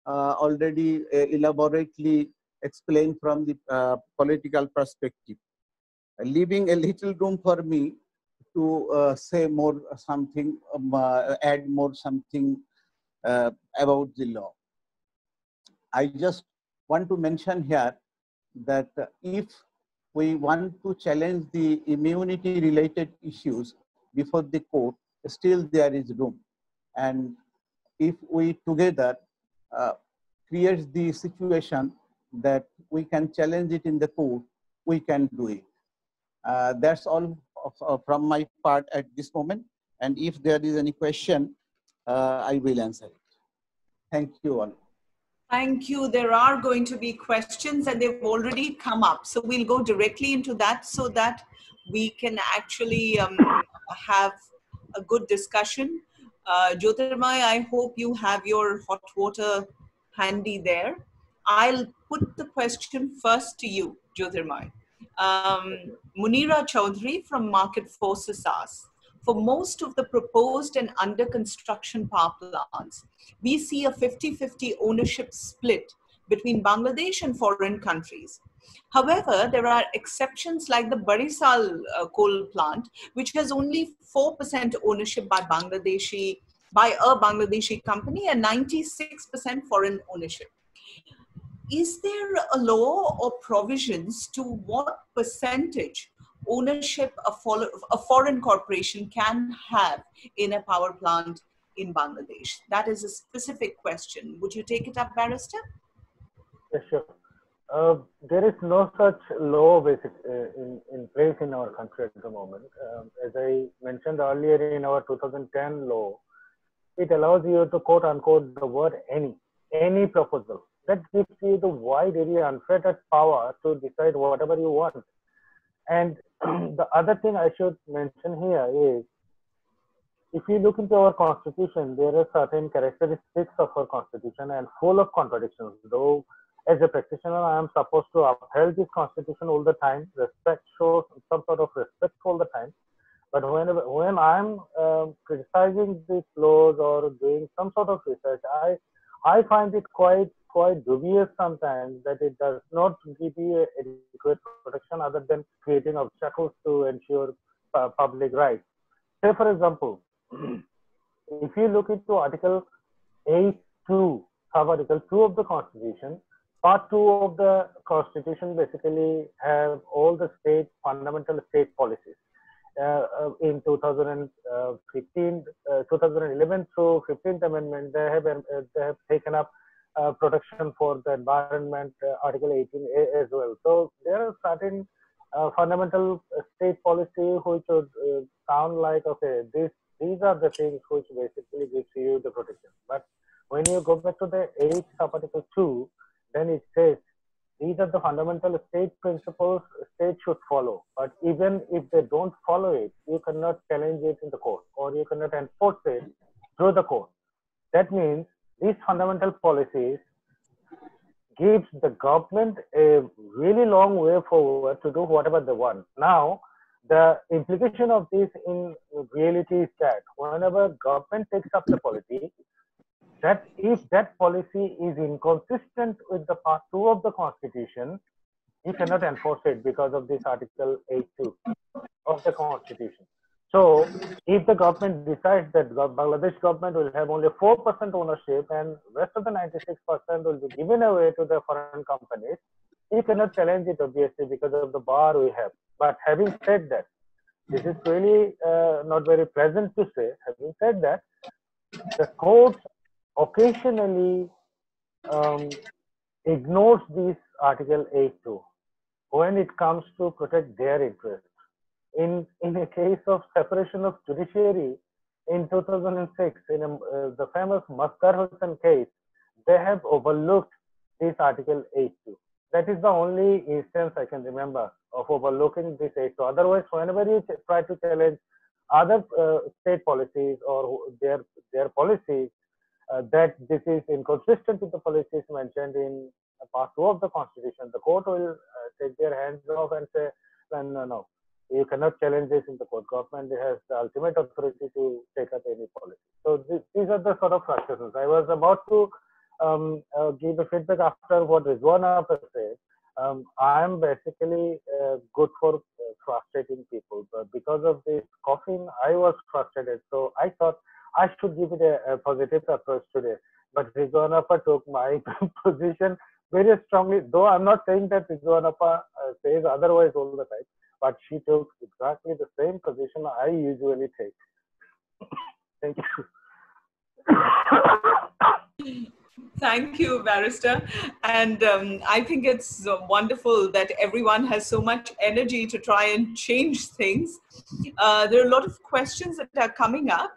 uh, already uh, elaborately explained from the uh, political perspective, leaving a little room for me to uh, say more something, um, add more something about the law. I just want to mention here that if we want to challenge the immunity related issues before the court, still there is room. And if we together uh, creates the situation that we can challenge it in the court, we can do it. Uh, that's all uh, from my part at this moment. And if there is any question, uh, I will answer it. Thank you all. Thank you. There are going to be questions and they've already come up. So we'll go directly into that so that we can actually um, have a good discussion. Uh, Jyotirmoy, I hope you have your hot water handy there. I'll put the question first to you, Jyotirmoy. Um, Munira Chaudhary from Market Forces asks, for most of the proposed and under construction power plants, we see a 50-50 ownership split between Bangladesh and foreign countries. However, there are exceptions like the Barisal uh, coal plant, which has only 4% ownership by Bangladeshi, by a Bangladeshi company and 96% foreign ownership. Is there a law or provisions to what percentage ownership a, a foreign corporation can have in a power plant in Bangladesh? That is a specific question. Would you take it up, Barrister? Yes, sure. Uh, there is no such law basic uh, in, in place in our country at the moment. Um, as I mentioned earlier in our 2010 law, it allows you to quote unquote the word any, any proposal. That gives you the wide area unfettered power to decide whatever you want. And the other thing I should mention here is if you look into our constitution, there are certain characteristics of our constitution and full of contradictions. Though as a practitioner, I am supposed to uphold this constitution all the time, respect, show some sort of respect all the time. But when when I'm um, criticizing these laws or doing some sort of research, I I find it quite quite dubious sometimes that it does not give you adequate protection other than creating obstacles to ensure uh, public rights. Say, for example, if you look into Article 8.2, sub Article 2 of the Constitution, Part 2 of the Constitution basically have all the state fundamental state policies. Uh, uh in 2015, uh, 2011 through 15th Amendment, they have, uh, they have taken up uh, protection for the environment, uh, Article 18 as well. So there are certain uh, fundamental state policy which would sound like okay, this these are the things which basically gives you the protection. But when you go back to the 8 article 2, then it says these are the fundamental state principles state should follow. But even if they don't follow it, you cannot challenge it in the court or you cannot enforce it through the court. That means these fundamental policies gives the government a really long way forward to do whatever they want. Now, the implication of this in reality is that whenever government takes up the policy, that if that policy is inconsistent with the part 2 of the constitution, you cannot enforce it because of this article 8.2 of the constitution. So if the government decides that Bangladesh government will have only 4% ownership and rest of the 96% will be given away to the foreign companies, you cannot challenge it obviously because of the bar we have. But having said that, this is really uh, not very pleasant to say. Having said that, the courts occasionally um, ignores this Article 8.2 when it comes to protect their interests in in a case of separation of judiciary in 2006 in a, uh, the famous Masdar Hossain case they have overlooked this article 82 that is the only instance i can remember of overlooking this 82 otherwise whenever you try to challenge other uh, state policies or their their policies uh, that this is inconsistent with the policies mentioned in part 2 of the constitution the court will uh, take their hands off and say no no no you cannot challenge this in the court. Government has the ultimate authority to take up any policy. So this, these are the sort of frustrations. I was about to um, uh, give a feedback after what Rizwana said. Um, I am basically uh, good for uh, frustrating people, but because of this coughing, I was frustrated. So I thought I should give it a, a positive approach today. But Rizwana took my position very strongly, though I'm not saying that Rizwana uh, says otherwise all the time but she took exactly the same position I usually take. Thank you. Thank you, Barrister. And um, I think it's uh, wonderful that everyone has so much energy to try and change things. Uh, there are a lot of questions that are coming up.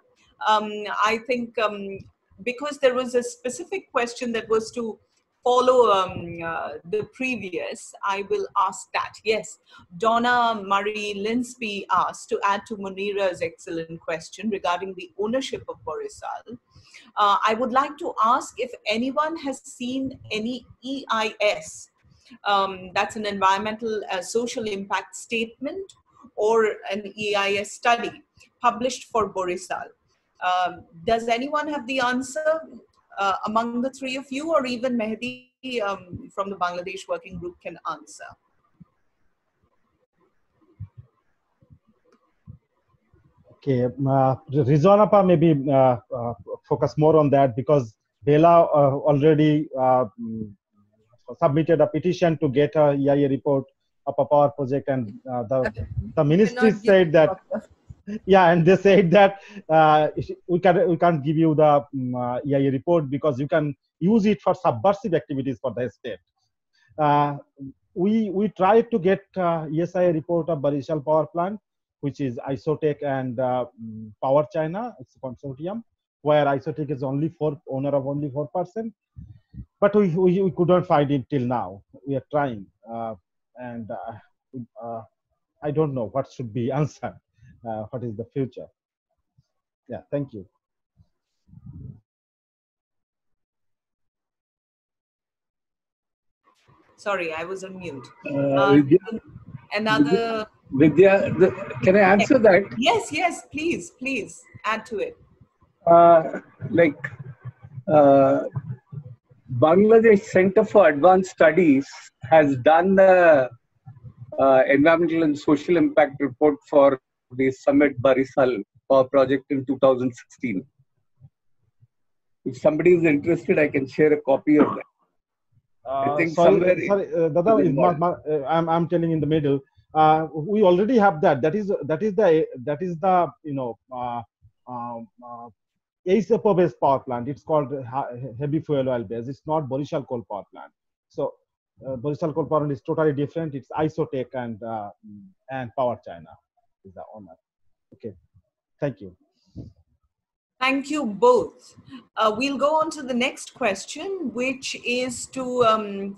Um, I think um, because there was a specific question that was to follow um, uh, the previous, I will ask that. Yes, Donna Marie Linsby asked to add to Munira's excellent question regarding the ownership of Barisal. Uh, I would like to ask if anyone has seen any EIS, um, that's an environmental uh, social impact statement or an EIS study published for Barisal. Um, does anyone have the answer? Uh, among the three of you, or even Mehedi um, from the Bangladesh Working Group can answer. Okay, uh, Rizwanapa maybe uh, uh, focus more on that because Bela uh, already uh, submitted a petition to get a EIA report of a power project and uh, the, the ministry said that yeah and they said that uh, we can we can't give you the um, uh, EIA report because you can use it for subversive activities for the state Uh, we we tried to get uh, ESIA report of Barishal power plant, which is Isotech and uh, mm, Power China. It's a consortium where Isotech is only four owner of only four percent, but we, we, we couldn't find it till now. We are trying, uh, and uh, I don't know what should be answered. Uh, what is the future? Yeah, thank you. Sorry, I was on mute. Uh, Uh, Vidya, Another. Vidya, the, can I answer that? Yes, yes, please, please add to it. Uh, like uh, Bangladesh Center for Advanced Studies has done the uh, environmental and social impact report for the Summit Barisal power project in 2016. If somebody is interested, I can share a copy of that. Uh, think sorry, somewhere sorry, uh, Dada, is ma- ma- uh, I'm I'm telling in the middle. Uh, we already have that. That is that is the that is the you know uh, um, uh, ASAPO based power plant. It's called heavy fuel oil based. It's not Barisal coal power plant. So uh, Barisal coal power plant is totally different. It's Isotech and uh, and Power China is. Okay, thank you. Thank you both. Uh, we'll go on to the next question, which is to um,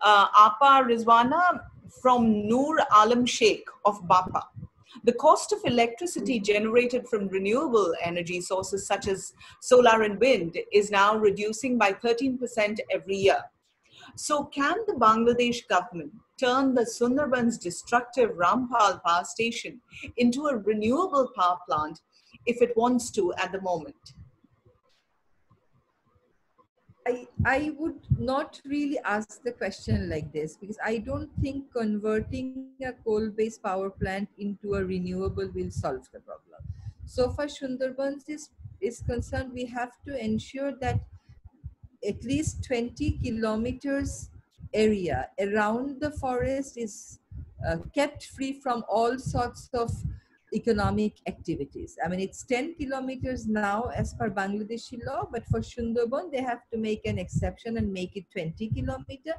uh, Apa Rizwana from Noor Alam Sheikh of Bapa. The cost of electricity generated from renewable energy sources such as solar and wind is now reducing by 13% every year. So, can the Bangladesh government turn the Sundarbans destructive Rampal power station into a renewable power plant if it wants to at the moment? I, I would not really ask the question like this because I don't think converting a coal based power plant into a renewable will solve the problem. So far, Sundarbans is, is concerned, we have to ensure that at least 20 kilometers area around the forest is uh, kept free from all sorts of economic activities. I mean, it's 10 kilometers now as per Bangladeshi law, but for Sundarban, they have to make an exception and make it 20 kilometer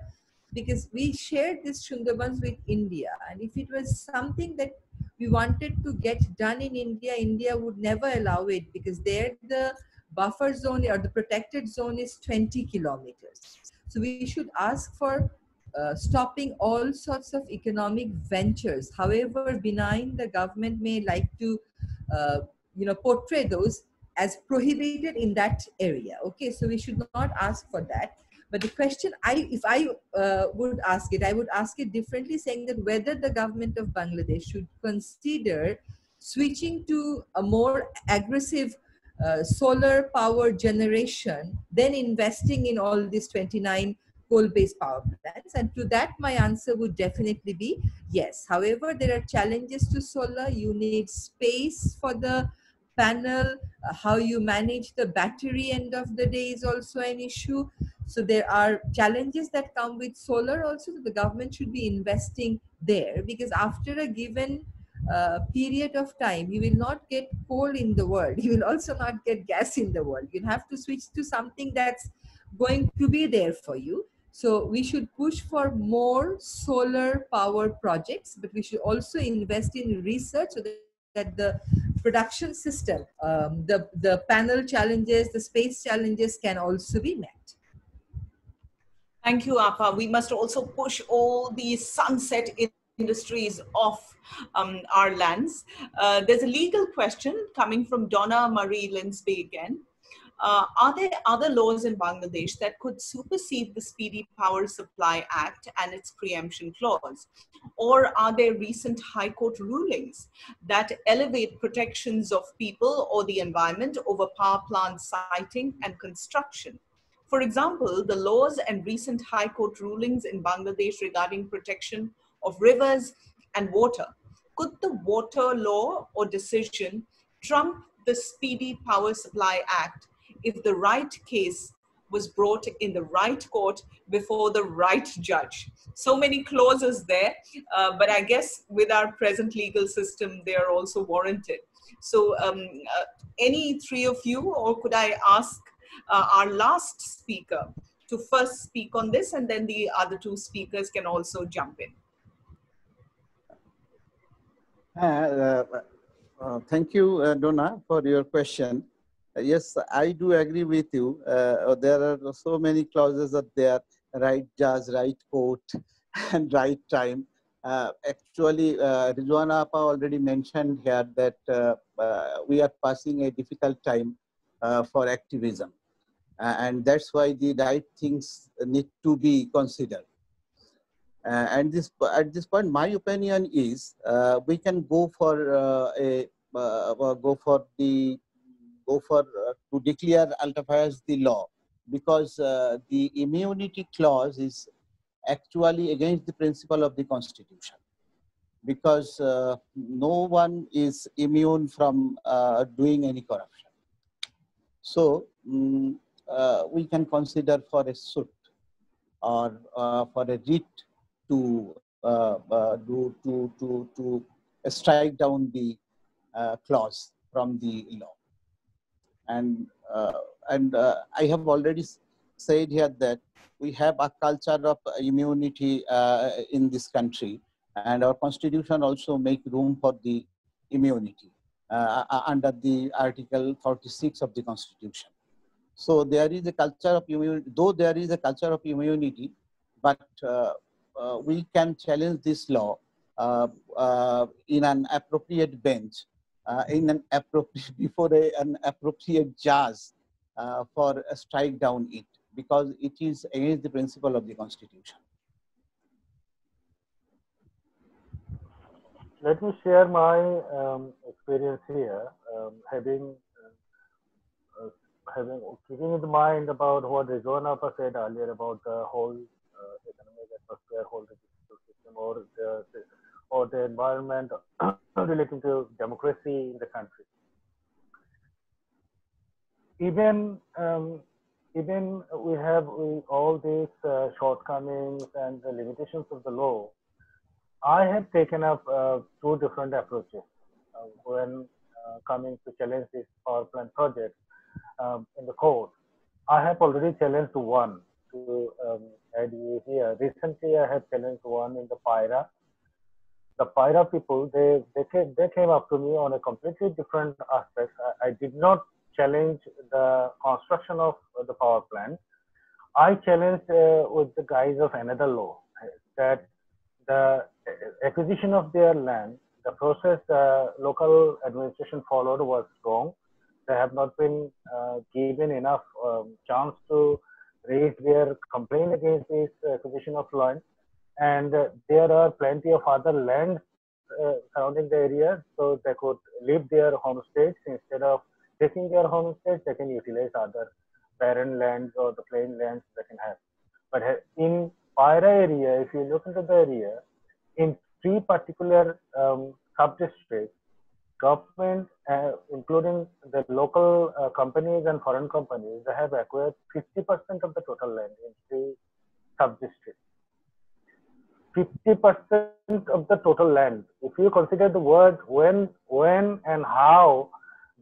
because we shared this Sundarbans with India. And if it was something that we wanted to get done in India, India would never allow it because there the buffer zone or the protected zone is 20 kilometers. So we should ask for uh, stopping all sorts of economic ventures, however benign the government may like to, uh, you know, portray those as prohibited in that area. Okay, so we should not ask for that. But the question, I, if I uh, would ask it, I would ask it differently, saying that whether the government of Bangladesh should consider switching to a more aggressive uh, solar power generation, then investing in all these 29 coal-based power plants? And to that, my answer would definitely be yes. However, there are challenges to solar. You need space for the panel. Uh, how you manage the battery end of the day is also an issue. So there are challenges that come with solar also. So The government should be investing there because after a given uh, period of time, you will not get coal in the world. You will also not get gas in the world. You'll have to switch to something that's going to be there for you. So we should push for more solar power projects, but we should also invest in research so that, the production system, um, the, the panel challenges, the space challenges can also be met. Thank you, Apa. We must also push all the sunset industries off um, our lands. Uh, there's a legal question coming from Donna Marie Linsby again. Uh, are there other laws in Bangladesh that could supersede the Speedy Power Supply Act and its preemption clause? Or are there recent High Court rulings that elevate protections of people or the environment over power plant siting and construction? For example, the laws and recent High Court rulings in Bangladesh regarding protection of rivers and water. Could the water law or decision trump the Speedy Power Supply Act if the right case was brought in the right court before the right judge. So many clauses there, uh, but I guess with our present legal system, they are also warranted. So, um, uh, any three of you, or could I ask uh, our last speaker to first speak on this, and then the other two speakers can also jump in. Uh, uh, uh, thank you, uh, Donna, for your question. Uh, yes, I do agree with you. Uh, there are so many clauses that there, right judge, right court, and right time. actually, uh, Rizwana Appa already mentioned here that we are passing a difficult time for activism. and that's why the right things need to be considered. Uh, and this at this point, my opinion is uh, we can go for uh, a go for the go for to declare ultra-vires the law because the immunity clause is actually against the principle of the constitution because uh, no one is immune from uh, doing any corruption. So um, uh, we can consider for a suit or for a writ to uh, uh, do to to to strike down the uh, clause from the law. And and I have already said here that we have a culture of immunity in this country, and our constitution also make room for the immunity uh, under the article 46 of the constitution so there is a culture of immunity though there is a culture of immunity but uh, we can challenge this law uh, uh, in an appropriate bench, in an appropriate before a, an appropriate judge for a strike down it because it is against the principle of the constitution. Let me share my um, experience here, um, having uh, having keeping in mind about what Rizwana said earlier about the whole atmosphere, whole system, or the, or the environment relating to democracy in the country. Even um, even we have all these uh, shortcomings and the limitations of the law. I have taken up uh, two different approaches uh, when uh, coming to challenge this power plant project um, in the court. I have already challenged one to um, you here. Recently, I had challenged one in the Paira. The Paira people, they, they, came, they came up to me on a completely different aspect. I, I did not challenge the construction of the power plant. I challenged uh, with the guise of another law that the acquisition of their land, the process the local administration followed was wrong. They have not been uh, given enough um, chance to raised their complaint against this acquisition of land. And uh, there are plenty of other lands uh, surrounding the area, so they could leave their homesteads instead of taking their homesteads, they can utilize other barren lands or the plain lands they can have. But in Paira area, if you look into the area, in three particular um, sub-districts, government, uh, including the local uh, companies and foreign companies, they have acquired 50% of the total land in three sub-districts. 50% of the total land. If you consider the word when, when and how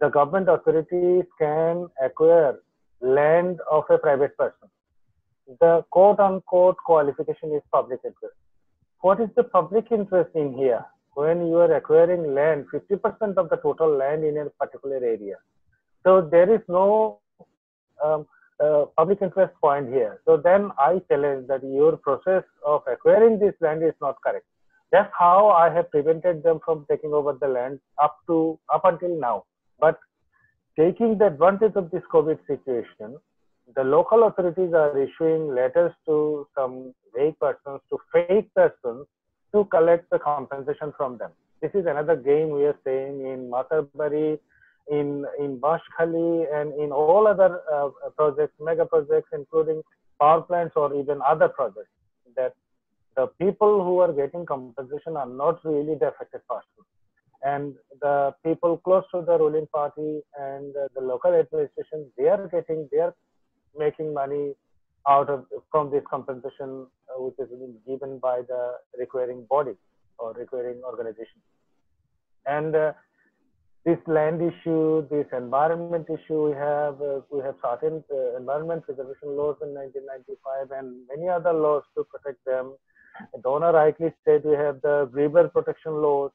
the government authorities can acquire land of a private person, the quote unquote qualification is public interest. What is the public interest in here? When you are acquiring land, 50% of the total land in a particular area. So there is no um, uh, public interest point here. So then I challenge that your process of acquiring this land is not correct. That's how I have prevented them from taking over the land up to up until now. But taking the advantage of this COVID situation, the local authorities are issuing letters to some vague persons, to fake persons, to collect the compensation from them. This is another game we are seeing in Matarbari, in in Banshkhali, and in all other uh, projects, mega projects, including power plants or even other projects, that the people who are getting compensation are not really the affected person. And the people close to the ruling party and uh, the local administration, they are getting, they are making money out of from this compensation uh, which is given by the requiring body or requiring organization. And uh, this land issue, this environment issue, we have uh, we have certain uh, environment preservation laws in 1995 and many other laws to protect them. Donor rightly said we have the river protection laws,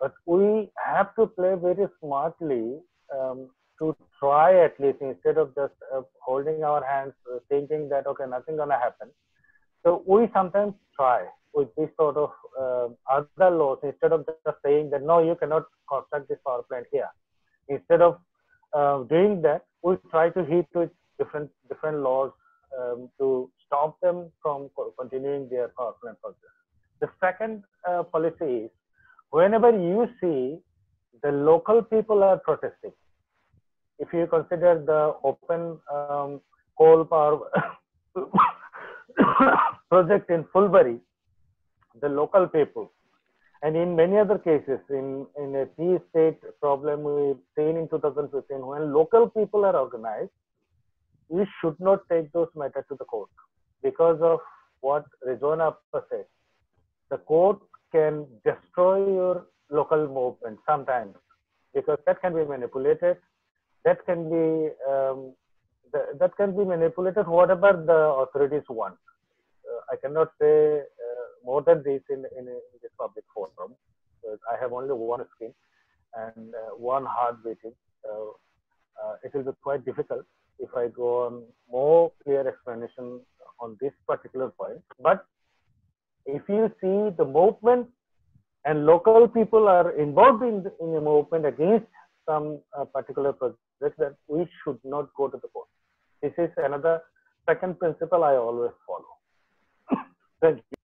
but we have to play very smartly um, to try at least instead of just uh, holding our hands, uh, thinking that okay, nothing gonna happen. So we sometimes try with this sort of uh, other laws instead of just saying that no, you cannot construct this power plant here. Instead of uh, doing that, we try to hit with different different laws um, to stop them from continuing their power plant project. The second uh, policy is whenever you see the local people are protesting, if you consider the open um, coal power project in Phulbari, the local people. And in many other cases, in, in a tea state problem we've seen in 2015, when local people are organized, we should not take those matters to the court because of what Rizwana said. The court can destroy your local movement sometimes because that can be manipulated. That can be um, that can be manipulated whatever the authorities want. Uh, I cannot say more than this in, in, in this public forum. I have only one screen and uh, one heart beating. So uh, it will be quite difficult if I go on more clear explanation on this particular point. But if you see the movement and local people are involved in, in a movement against some uh, particular project, that we should not go to the court. This is another second principle I always follow. Thank you.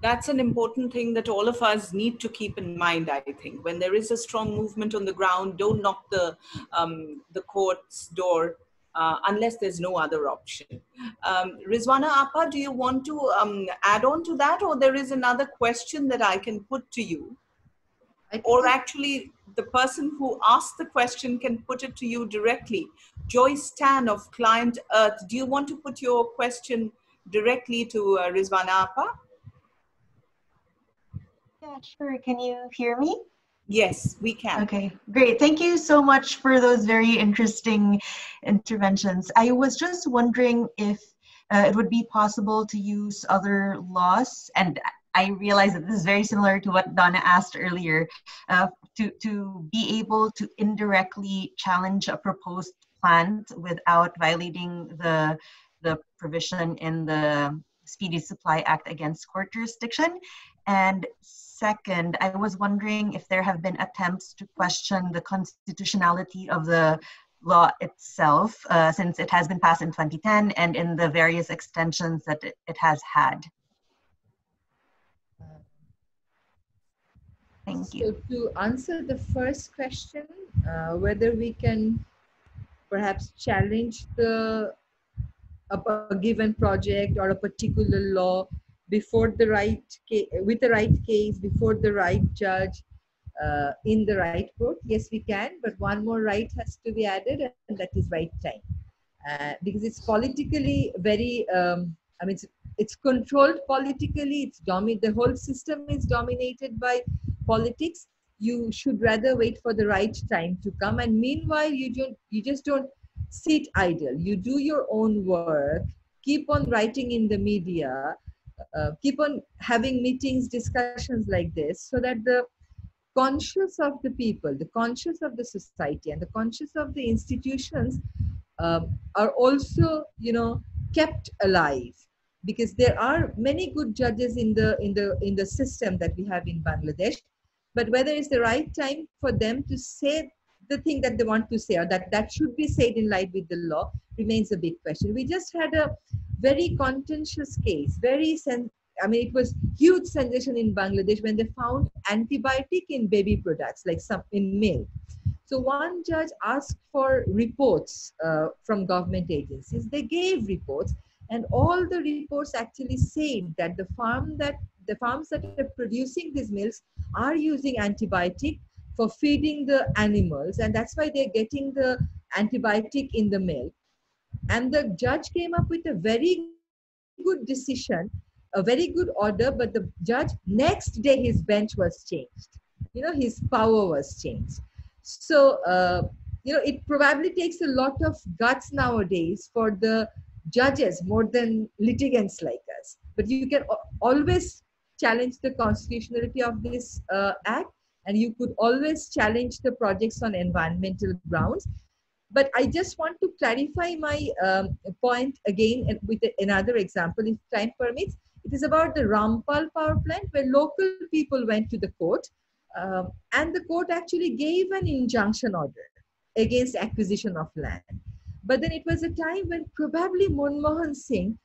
that's an important thing that all of us need to keep in mind i think when there is a strong movement on the ground don't knock the um, the court's door uh, unless there's no other option um, rizwana appa do you want to um, add on to that or there is another question that i can put to you or actually the person who asked the question can put it to you directly joyce tan of client earth do you want to put your question directly to uh, rizwana appa yeah, sure. Can you hear me? Yes, we can. Okay, great. Thank you so much for those very interesting interventions. I was just wondering if uh, it would be possible to use other laws, and I realize that this is very similar to what Donna asked earlier, uh, to, to be able to indirectly challenge a proposed plant without violating the, the provision in the Speedy Supply Act against court jurisdiction. And Second, I was wondering if there have been attempts to question the constitutionality of the law itself uh, since it has been passed in 2010 and in the various extensions that it, it has had. Thank you. So to answer the first question, uh, whether we can perhaps challenge the a, a given project or a particular law before the right case, with the right case, before the right judge, uh, in the right court. Yes, we can, but one more right has to be added, and that is right time. Uh, because it's politically very, um, I mean, it's, it's controlled politically. It's domi- The whole system is dominated by politics. You should rather wait for the right time to come, and meanwhile, you don't. You just don't sit idle. You do your own work. Keep on writing in the media uh, keep on having meetings, discussions like this, so that the conscious of the people, the conscious of the society, and the conscious of the institutions uh, are also, you know, kept alive. Because there are many good judges in the in the in the system that we have in Bangladesh, but whether it's the right time for them to say the thing that they want to say or that that should be said in line with the law remains a big question. We just had a very contentious case, very sen- I mean, it was huge sensation in Bangladesh when they found antibiotic in baby products, like some in milk. So one judge asked for reports uh, from government agencies. They gave reports, and all the reports actually said that the farm that the farms that are producing these milks are using antibiotic for feeding the animals, and that's why they're getting the antibiotic in the milk. And the judge came up with a very good decision a very good order but the judge next day his bench was changed. You know his power was changed. So uh, you know it probably takes a lot of guts nowadays for the judges more than litigants like us. But you can always challenge the constitutionality of this uh, act and you could always challenge the projects on environmental grounds but I just want to clarify my um, point again with another example, if time permits. It is about the Rampal power plant where local people went to the court um, and the court actually gave an injunction order against acquisition of land. But then it was a time when probably Manmohan Singh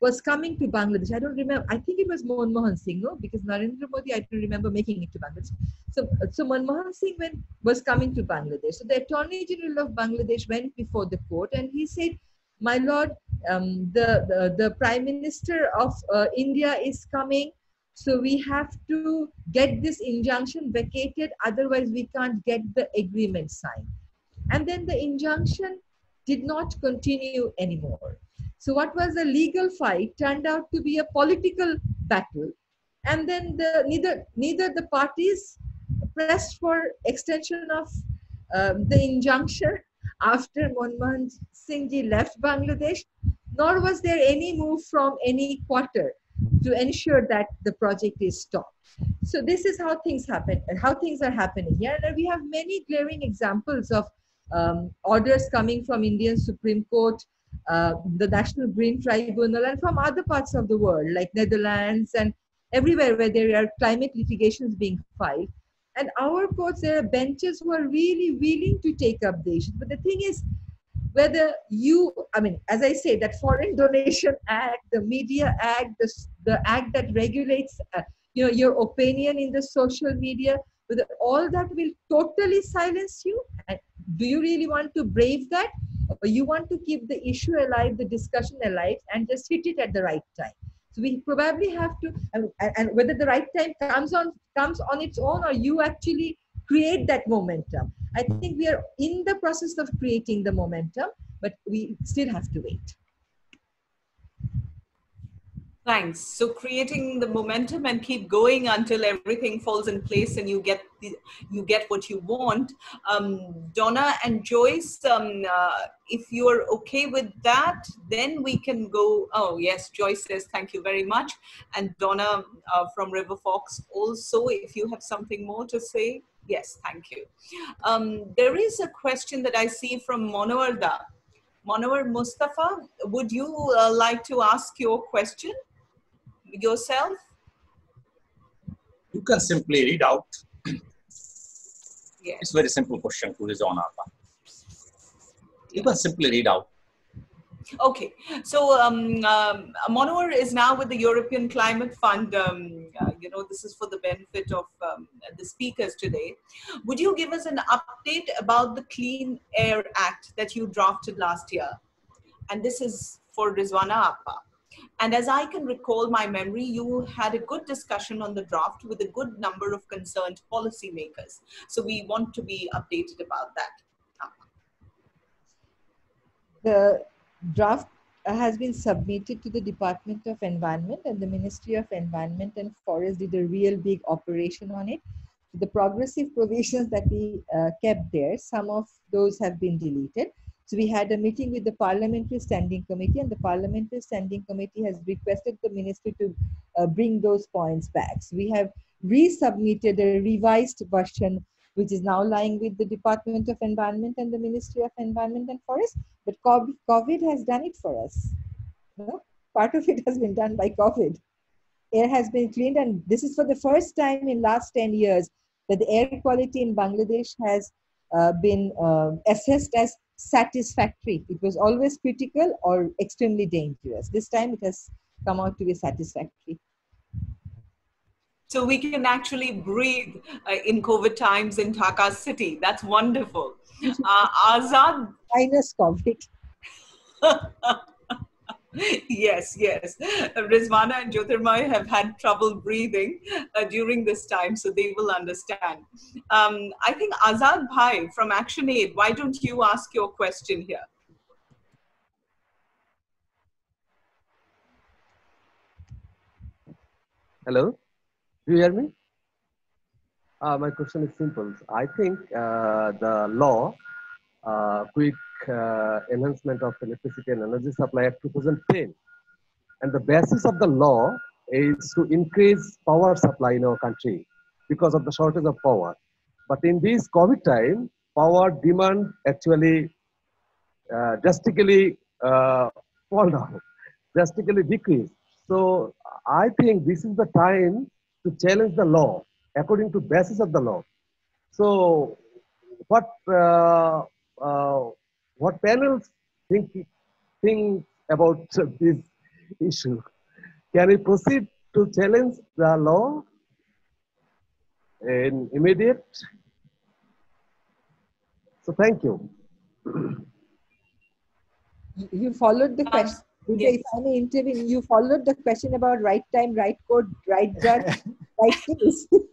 was coming to Bangladesh. I don't remember. I think it was Manmohan Singh, no, because Narendra Modi, I don't remember making it to Bangladesh. So, so Manmohan Singh when, was coming to Bangladesh. So the Attorney General of Bangladesh went before the court and he said, "My Lord, um, the, the the Prime Minister of uh, India is coming." So we have to get this injunction vacated, otherwise we can't get the agreement signed. And then the injunction did not continue anymore. So what was a legal fight turned out to be a political battle. And then the, neither, neither the parties pressed for extension of um, the injunction after Manmohan Singh ji left Bangladesh, nor was there any move from any quarter to ensure that the project is stopped. So this is how things happen, how things are happening here. And we have many glaring examples of um, orders coming from Indian Supreme Court uh, the National Green Tribunal, and from other parts of the world, like Netherlands and everywhere where there are climate litigations being filed. And our courts, there are benches who are really willing to take up the issue. But the thing is, whether you, I mean, as I say, that Foreign Donation Act, the Media Act, the, the act that regulates, uh, you know, your opinion in the social media, whether all that will totally silence you. Do you really want to brave that? You want to keep the issue alive, the discussion alive, and just hit it at the right time. So we probably have to, and, and whether the right time comes on comes on its own, or you actually create that momentum. I think we are in the process of creating the momentum, but we still have to wait. Thanks. So creating the momentum and keep going until everything falls in place and you get the, you get what you want. Um, Donna and Joyce, um, uh, if you are okay with that, then we can go. Oh yes, Joyce says thank you very much, and Donna uh, from River Fox also. If you have something more to say, yes, thank you. Um, there is a question that I see from Monoarda. Monowar Mustafa, would you uh, like to ask your question? Yourself? You can simply read out. yes. It's very simple question to Rizwana. You can simply read out. Okay, so um, um, Monowar is now with the European Climate Fund. Um, uh, you know, this is for the benefit of um, the speakers today. Would you give us an update about the Clean Air Act that you drafted last year? And this is for Rizwana Appa. And as I can recall my memory, you had a good discussion on the draft with a good number of concerned policymakers. So we want to be updated about that. The draft has been submitted to the Department of Environment and the Ministry of Environment and Forest did a real big operation on it. The progressive provisions that we uh, kept there, some of those have been deleted. So we had a meeting with the Parliamentary Standing Committee and the Parliamentary Standing Committee has requested the Ministry to uh, bring those points back. So we have resubmitted a revised version which is now lying with the Department of Environment and the Ministry of Environment and Forest. But COVID has done it for us. You know? Part of it has been done by COVID. Air has been cleaned and this is for the first time in last 10 years that the air quality in Bangladesh has uh, been uh, assessed as satisfactory. It was always critical or extremely dangerous. This time it has come out to be satisfactory. So we can actually breathe uh, in COVID times in Dhaka city. That's wonderful. Uh, Azad. Minus COVID. yes, yes. Rizwana and Jyotirmoy have had trouble breathing uh, during this time, so they will understand. Um, I think Azad Bhai from Action Aid, why don't you ask your question here? Hello, do you hear me? Uh, my question is simple. I think uh, the law, uh, quick uh, enhancement of electricity and energy supply Act 2010, and the basis of the law is to increase power supply in our country because of the shortage of power. But in this COVID time, power demand actually uh, drastically uh, fall down, drastically decrease. So I think this is the time to challenge the law according to basis of the law. So what uh, uh, what panels think think about this issue? Can we proceed to challenge the law in immediate? So thank you. You followed the um, question. Yes. If I may intervene, you followed the question about right time, right court, right judge, right case. you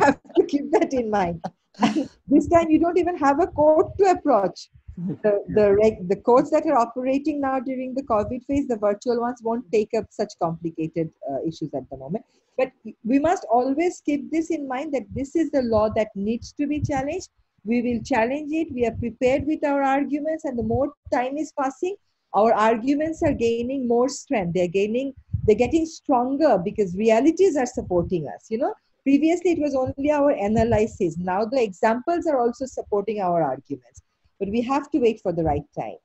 have to keep that in mind. this time you don't even have a court to approach. The, the, the courts that are operating now during the COVID phase, the virtual ones won't take up such complicated uh, issues at the moment. But we must always keep this in mind that this is the law that needs to be challenged. We will challenge it. We are prepared with our arguments, and the more time is passing, our arguments are gaining more strength. They're gaining, they're getting stronger because realities are supporting us. You know, previously it was only our analysis. Now the examples are also supporting our arguments. But we have to wait for the right time.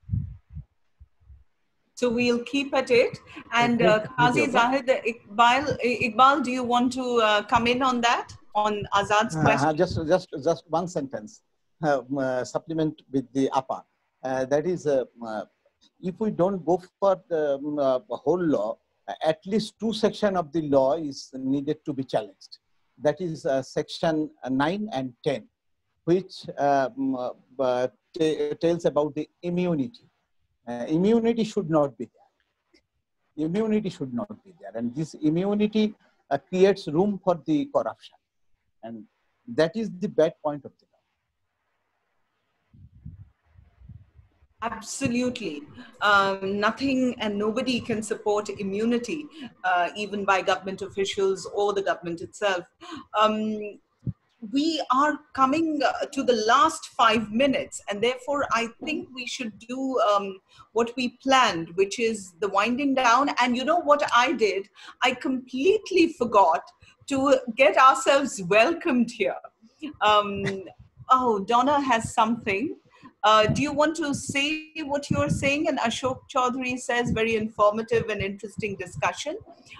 So we'll keep at it. And uh, Qazi Zahed, Iqbal, Iqbal, do you want to uh, come in on that, on Azad's uh, question? Uh, just, just, just one sentence, uh, uh, supplement with the APA. that is, if we don't go for the um, whole law, at least two section of the law is needed to be challenged. That is section 9 and 10, which um, tells about the immunity uh, immunity should not be there. Immunity should not be there. And this immunity uh, creates room for the corruption. And that is the bad point of the law. Absolutely. Um, nothing and nobody can support immunity, uh, even by government officials or the government itself. Um, we are coming uh, to the last five minutes, and therefore I think we should do um, what we planned, which is the winding down. And you know what I did? I completely forgot to get ourselves welcomed here. Um, oh, Donna has something. Uh, do you want to say what you're saying? And Ashok Chaudhary says very informative and interesting discussion.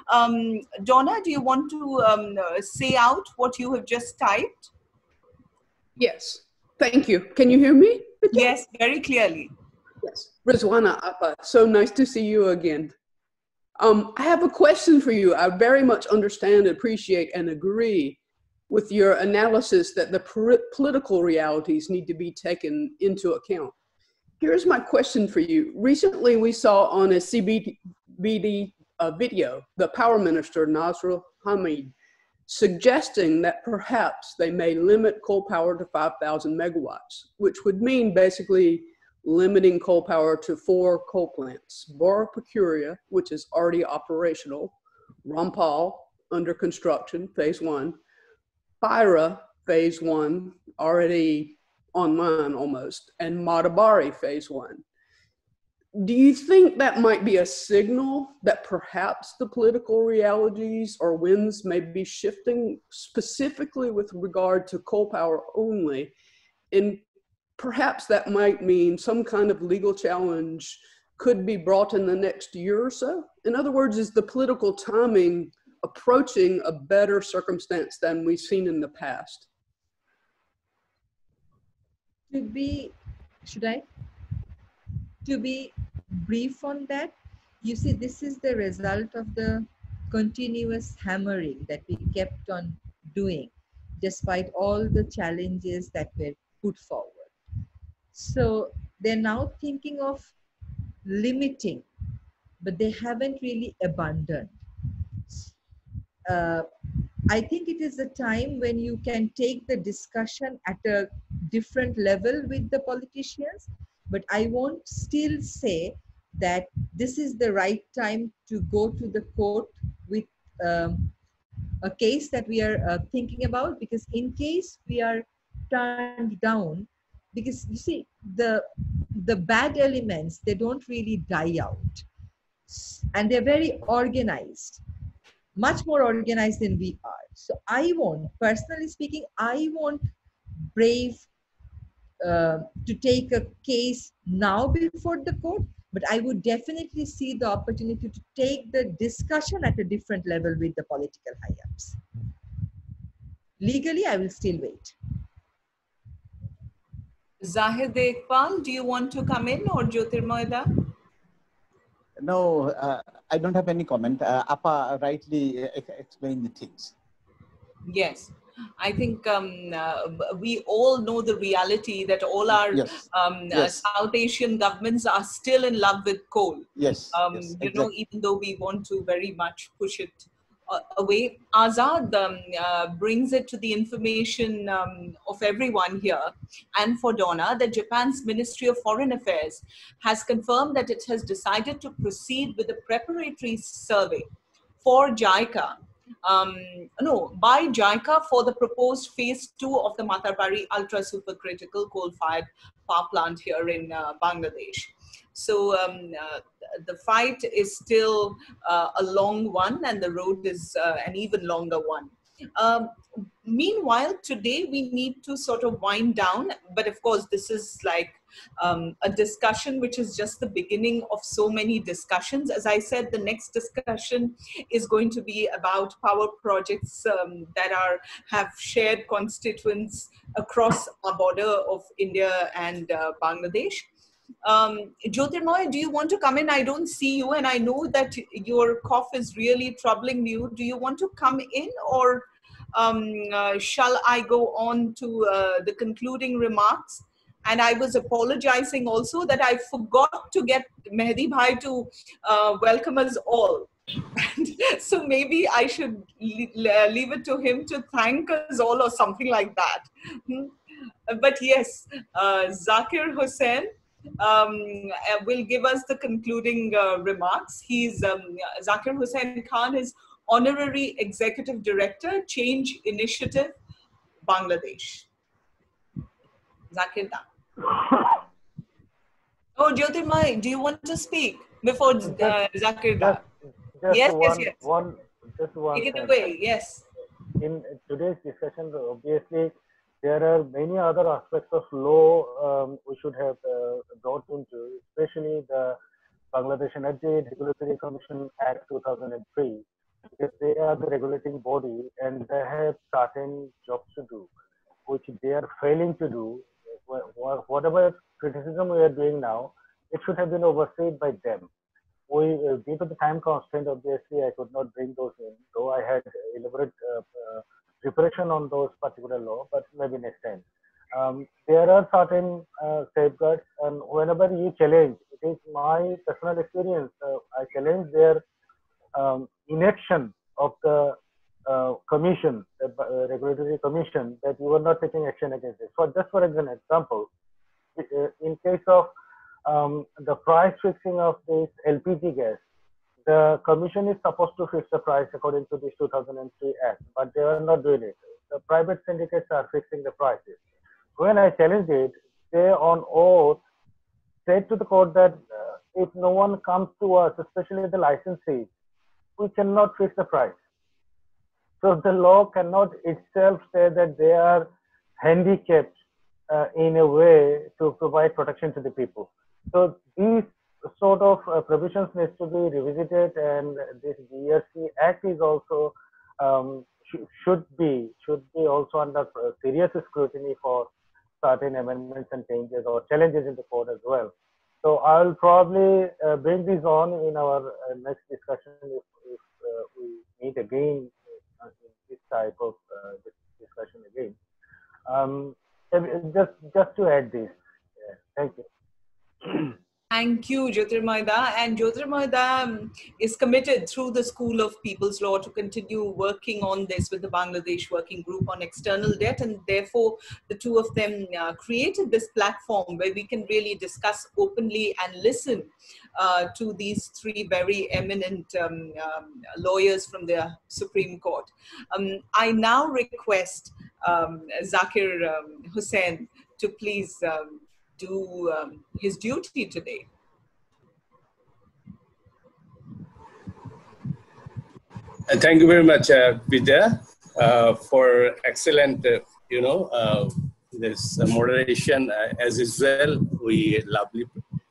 Um, Donna, do you want to um, say out what you have just typed? Yes. Thank you. Can you hear me? Yes, very clearly. Yes. Rizwana Appa, so nice to see you again. Um, I have a question for you. I very much understand, appreciate, and agree with your analysis that the political realities need to be taken into account. Here's my question for you. Recently, we saw on a CBD uh, video the power minister, Nasrul Hamid, suggesting that perhaps they may limit coal power to 5,000 megawatts, which would mean basically limiting coal power to four coal plants Bora Pucuria, which is already operational, Rampal, under construction, phase one, Payra phase one, already online almost, and Matarbari phase one. Do you think that might be a signal that perhaps the political realities or winds may be shifting specifically with regard to coal power only? And perhaps that might mean some kind of legal challenge could be brought in the next year or so? In other words, is the political timing approaching a better circumstance than we've seen in the past? To be, should I? To be brief on that, you see, this is the result of the continuous hammering that we kept on doing despite all the challenges that were put forward. So they're now thinking of limiting, but they haven't really abandoned uh, I think it is a time when you can take the discussion at a different level with the politicians, but I won't still say that this is the right time to go to the court with um, a case that we are uh, thinking about because in case we are turned down because you see the the bad elements they don't really die out. And they're very organized much more organized than we are. So i want personally speaking i want brave uh, to take a case now before the court but i would definitely see the opportunity to take the discussion at a different level with the political high ups legally i will still wait. Zahed Iqbal, do you want to come in or Jyotirmoyda? No, uh, I don't have any comment. Uh, Appa rightly explained the things. Yes. I think um, uh, we all know the reality that all our yes. Um, yes. South Asian governments are still in love with coal. Yes. Um, yes, you exactly. know, even though we want to very much push it uh, away, Azad um, uh, brings it to the information um, of everyone here and for Donna that Japan's Ministry of Foreign Affairs has confirmed that it has decided to proceed with a preparatory survey for JICA um, no, by JICA for the proposed phase two of the Matarbari ultra supercritical coal-fired power plant here in uh, Bangladesh. So um, uh, the fight is still uh, a long one and the road is uh, an even longer one. Um, meanwhile, today we need to sort of wind down, but of course this is like um, a discussion which is just the beginning of so many discussions. As I said, the next discussion is going to be about power projects um, that are have shared constituents across our border of India and uh, Bangladesh. Um, Jyotirmoy, do you want to come in? I don't see you, and I know that your cough is really troubling you. Do you want to come in, or um, uh, shall I go on to uh, the concluding remarks? and I was apologizing also that I forgot to get Mehedi Bhai to uh, welcome us all. so maybe I should leave it to him to thank us all or something like that. Hmm? But yes, uh, Zakir Hossain um, will give us the concluding uh, remarks. He's um, Zakir Hossain Khan is honorary executive director, Change Initiative, Bangladesh. Zakir Khan. Oh, Jyotirmoy, do you want to speak before uh, Zakir? Just, just yes, one, yes, yes. One, just one Take it away, yes. In today's discussion, obviously, there are many other aspects of law um, we should have uh, brought into, especially the Bangladesh Energy Regulatory Commission Act 2003, because they are the regulating body and they have certain jobs to do, which they are failing to do whatever criticism we are doing now, it should have been overseen by them. We, uh, due to the time constraint, obviously, I could not bring those in, though I had elaborate uh, uh, preparation on those particular law, but maybe next time. Um, there are certain uh, safeguards, and whenever you challenge, it is my personal experience. Uh, I challenge their um, inaction of the uh, commission, the uh, regulatory commission, that you are not taking action against it. So just for example, in case of um, the price fixing of this LPG gas, the commission is supposed to fix the price according to this 2003 Act, but they are not doing it. The private syndicates are fixing the prices. When I challenged it, they on oath said to the court that uh, if no one comes to us, especially the licensees, we cannot fix the price. So the law cannot itself say that they are handicapped uh, in a way to provide protection to the people. So these sort of uh, provisions needs to be revisited, and this BRC Act is also um, sh should be should be also under uh, serious scrutiny for certain amendments and changes or challenges in the court as well. So I'll probably uh, bring this on in our uh, next discussion if, if uh, we meet again in this type of discussion again. Um, just just to add this, yeah, thank you. Thank you, Jyotirmoyda. And Jyotirmoyda um, is committed through the School of People's Law to continue working on this with the Bangladesh Working Group on External Debt. And therefore, the two of them uh, created this platform where we can really discuss openly and listen uh, to these three very eminent um, um, lawyers from the Supreme Court. Um, I now request um, Zakir um, Hussain to please do um, his duty today. Uh, thank you very much, uh, Vidya, uh, for excellent, uh, you know, uh, this uh, moderation. As usual, we lovely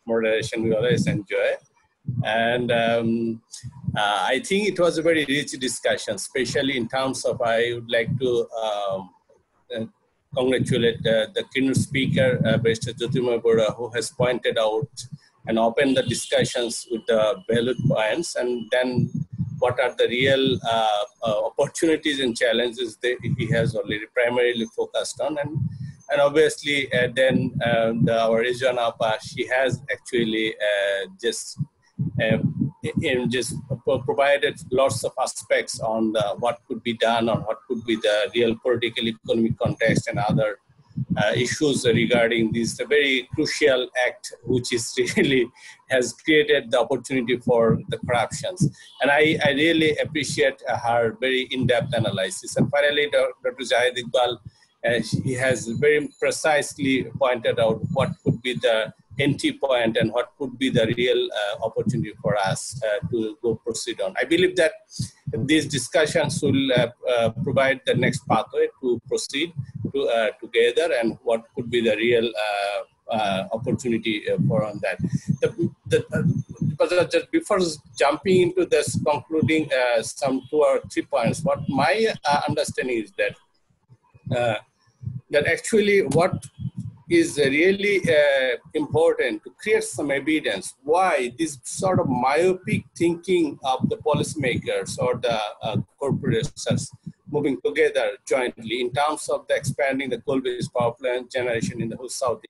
moderation we always enjoy. And um, I think it was a very rich discussion, especially in terms of I would like to um, congratulate uh, the keynote speaker, uh, Mr. Jyotirmoy Barua, who has pointed out and opened the discussions with the valid points and then what are the real uh, uh, opportunities and challenges that he has already primarily focused on. And, and obviously, uh, then um, the, our Rizwan Apa, she has actually uh, just in just provided lots of aspects on the, what could be done or what could be the real political economic context and other uh, issues regarding this very crucial act which is really has created the opportunity for the corruptions. And i, I really appreciate her very in-depth analysis. And finally dr. Zahed iqbal uh, he has very precisely pointed out what could be the entry point and what could be the real uh, opportunity for us uh, to go proceed on. I believe that these discussions will uh, uh provide the next pathway to proceed to, uh, together and what could be the real uh, opportunity for on that. The, the, just before jumping into this, concluding some two or three points, what my understanding is that that actually what is really uh, important to create some evidence why this sort of myopic thinking of the policymakers or the uh, corporations moving together jointly in terms of the expanding the coal-based power plant generation in the whole South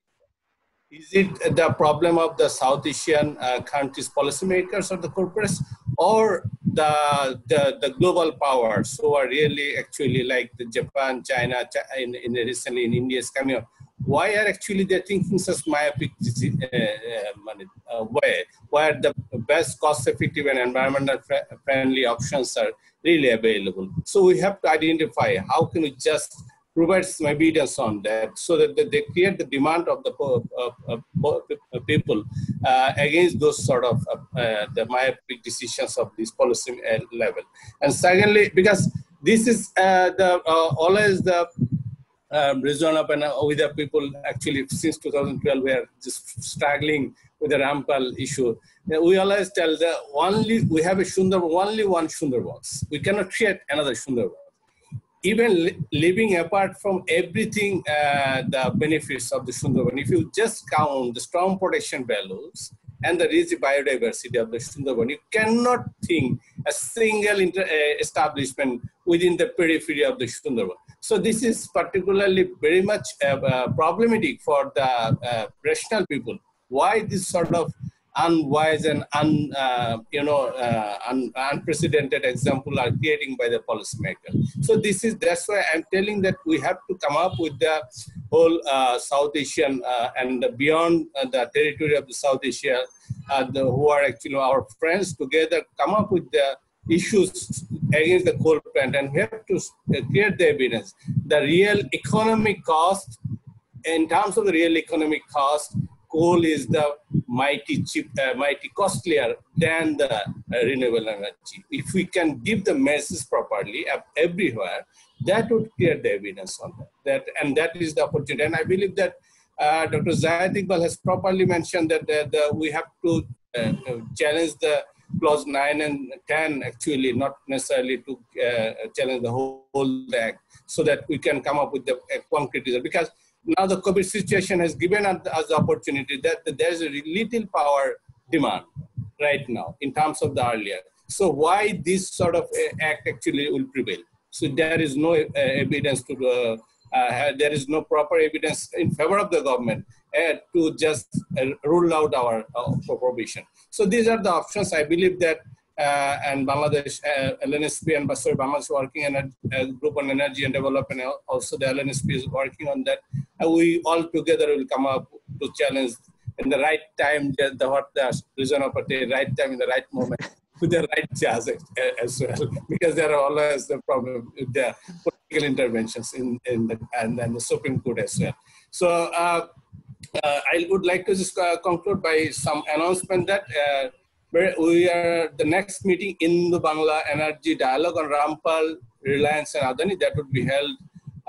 is it the problem of the South Asian uh, countries' policymakers or the corporates, or the, the, the global powers who are really actually like the Japan, China, in, in recently in India's coming up, why are actually they thinking such myopic uh, uh, uh, way, where the best cost-effective and environmental friendly options are really available. So we have to identify how can we just provide some evidence on that so that they create the demand of the uh, uh, people uh, against those sort of the myopic decisions of this policy level. And secondly, because this is the always the um, Rizwan up and with the people actually since 2012 we are just struggling with the Rampal issue. We always tell the only we have a Sundar only one Sundarbans. We cannot create another Sundarbans. Even li living apart from everything, uh, the benefits of the Sundarban, if you just count the storm protection values and the rich biodiversity of the Sundarban, you cannot think a single uh, establishment within the periphery of the Sundarban. So this is particularly very much uh, uh, problematic for the uh, rational people. Why this sort of unwise and un, uh, you know uh, un, unprecedented example are creating by the policymaker. So this is that's why I'm telling that we have to come up with the whole uh, South Asian and beyond the territory of the South Asia, the, who are actually our friends together, come up with the issues against the coal plant and we have to create the evidence. The real economic cost, in terms of the real economic cost, coal is the mighty cheap, uh, mighty costlier than the uh, renewable energy. If we can give the message properly everywhere, that would create the evidence on that. that and that is the opportunity. And I believe that uh, Dr. Zahed Iqbal has properly mentioned that the, the, we have to uh, challenge the clause 9 and 10 actually not necessarily to uh, challenge the whole, whole act so that we can come up with the concrete result because now the COVID situation has given us the opportunity that there is a little power demand right now in terms of the earlier. So why this sort of uh, act actually will prevail? So there is no uh, evidence to, uh, uh, there is no proper evidence in favor of the government to just uh, rule out our uh, prohibition. So these are the options. I believe that uh, and Bangladesh, uh, LNSP and sorry, Bangladesh working in a, group on energy and development. Also, the LNSP is working on that. And we all together will come up to challenge in the right time, the, the what the reason of the right time in the right moment with the right jazz as well, because there are always the problem with the political interventions in, in the, and then the Supreme Court as well. So uh, uh, I would like to just uh, conclude by some announcement that uh, we are the next meeting in the Bangla Energy Dialogue on Rampal, Reliance and Adani that would be held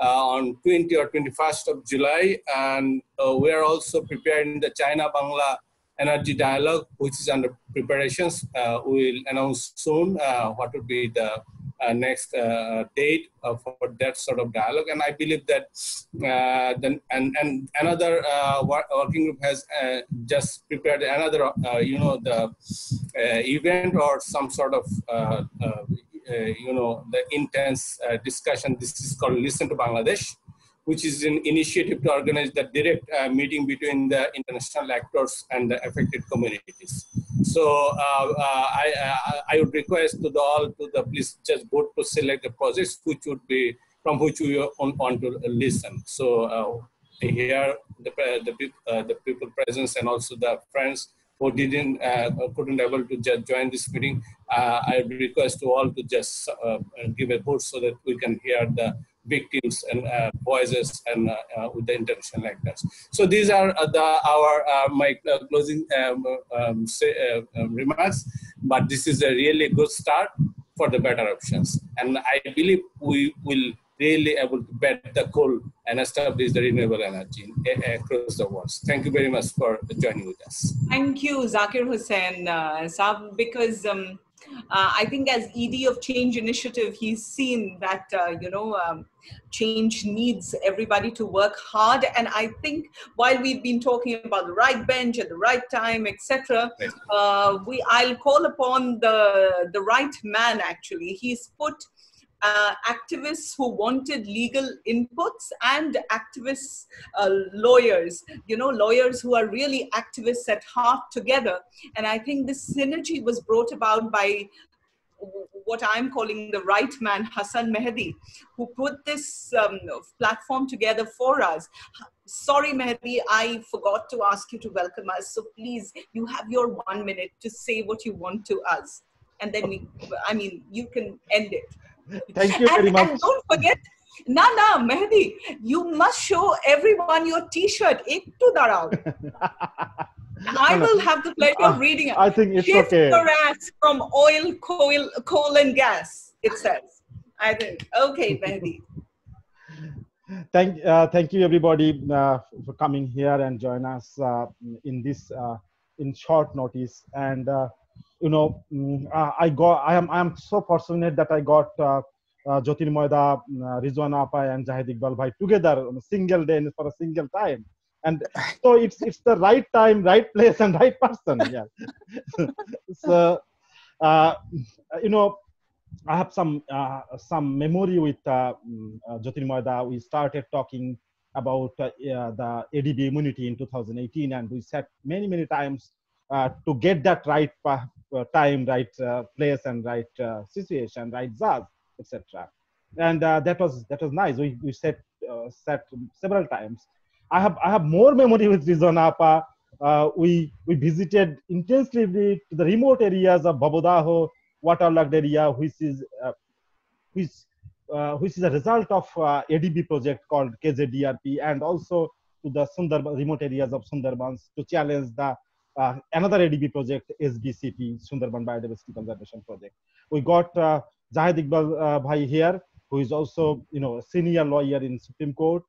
uh, on 20 or 21st of July. And uh, we are also preparing the China Bangla Energy Dialogue, which is under preparations. Uh, we'll announce soon what would be the Uh, next uh, date uh, for that sort of dialogue. And I believe that uh, then and, and another working group has just prepared another, you know, the event or some sort of you know the intense discussion. This is called Listen to Bangladesh which is an initiative to organize the direct uh, meeting between the international actors and the affected communities. So uh, uh, I, uh, I, would request to the all to the please just vote to select the projects which would be from which we want to listen. So uh, here the the, uh, the people present and also the friends who didn't couldn't able to just join this meeting. I request to all to just give a vote so that we can hear the victims and uh, voices and uh, uh, with the intention like that. So these are the our my closing um, um, say, um, remarks. But this is a really good start for the better options, and I believe we will really able to bet the coal and establish the renewable energy across the world. Thank you very much for joining with us. Thank you, Zakir Hossain uh, Saab, because um, uh, I think as ED of Change Initiative, he's seen that, uh, you know, um, change needs everybody to work hard. And I think while we've been talking about the right bench at the right time, etc., uh, we I'll call upon the the right man. Actually, he's put uh, activists who wanted legal inputs and activists, uh, lawyers, you know, lawyers who are really activists at heart together. And I think this synergy was brought about by what I'm calling the right man, Hasan Mehedi, who put this um, platform together for us. Sorry, Mehedi, I forgot to ask you to welcome us. So please, you have your one minute to say what you want to us. And then we, I mean, you can end it. Thank you very and, much. And don't forget, na na Mehedi, you must show everyone your T-shirt. Ek to darao. I will have the pleasure of reading it. I think it's Shift okay. ass from oil, coal, coal and gas. It says. I think. Okay, Mehedi. Thank, uh, thank you everybody uh, for coming here and join us uh, in this uh, in short notice. And uh, you know, mm, uh, I got, I am, I am so fortunate that I got uh, Jyotirmoyda, uh, Rizwan Apa, and Zahed Iqbal Bhai together on a single day and for a single time. And so it's it's the right time, right place, and right person. Yeah. so, uh, you know, I have some uh, some memory with uh, mm, uh, Jyotirmoyda. We started talking about uh, the ADB immunity in 2018, and we said many many times uh, to get that right uh, time, right place, and right situation, right zaz, etc. And that was that was nice. We we said said several times. I have I have more memory with Rizwan Apa. we we visited intensively to the remote areas of Bhabodaho, waterlogged area, which is which uh, which is a result of uh, ADB project called KJDRP, and also to the Sundarban, remote areas of Sundarbans to challenge the uh, another ADB project, SBCP, Sundarban Biodiversity Conservation Project. We got uh, Zahed Iqbal uh, Bhai here, who is also, you know, a senior lawyer in Supreme Court.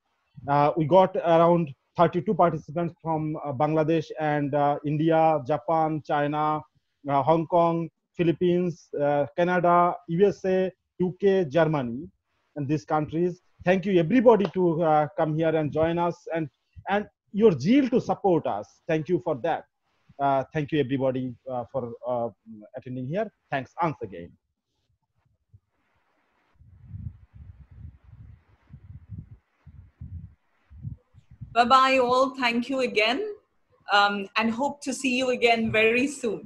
Uh, we got around 32 participants from uh, Bangladesh and uh, India, Japan, China, Hong Kong, Philippines, Canada, USA, UK, Germany, and these countries. Thank you everybody to come here and join us and and your zeal to support us. Thank you for that. Uh, thank you everybody uh, for uh, attending here. Thanks once again. Bye bye, all. Thank you again. Um, and hope to see you again very soon.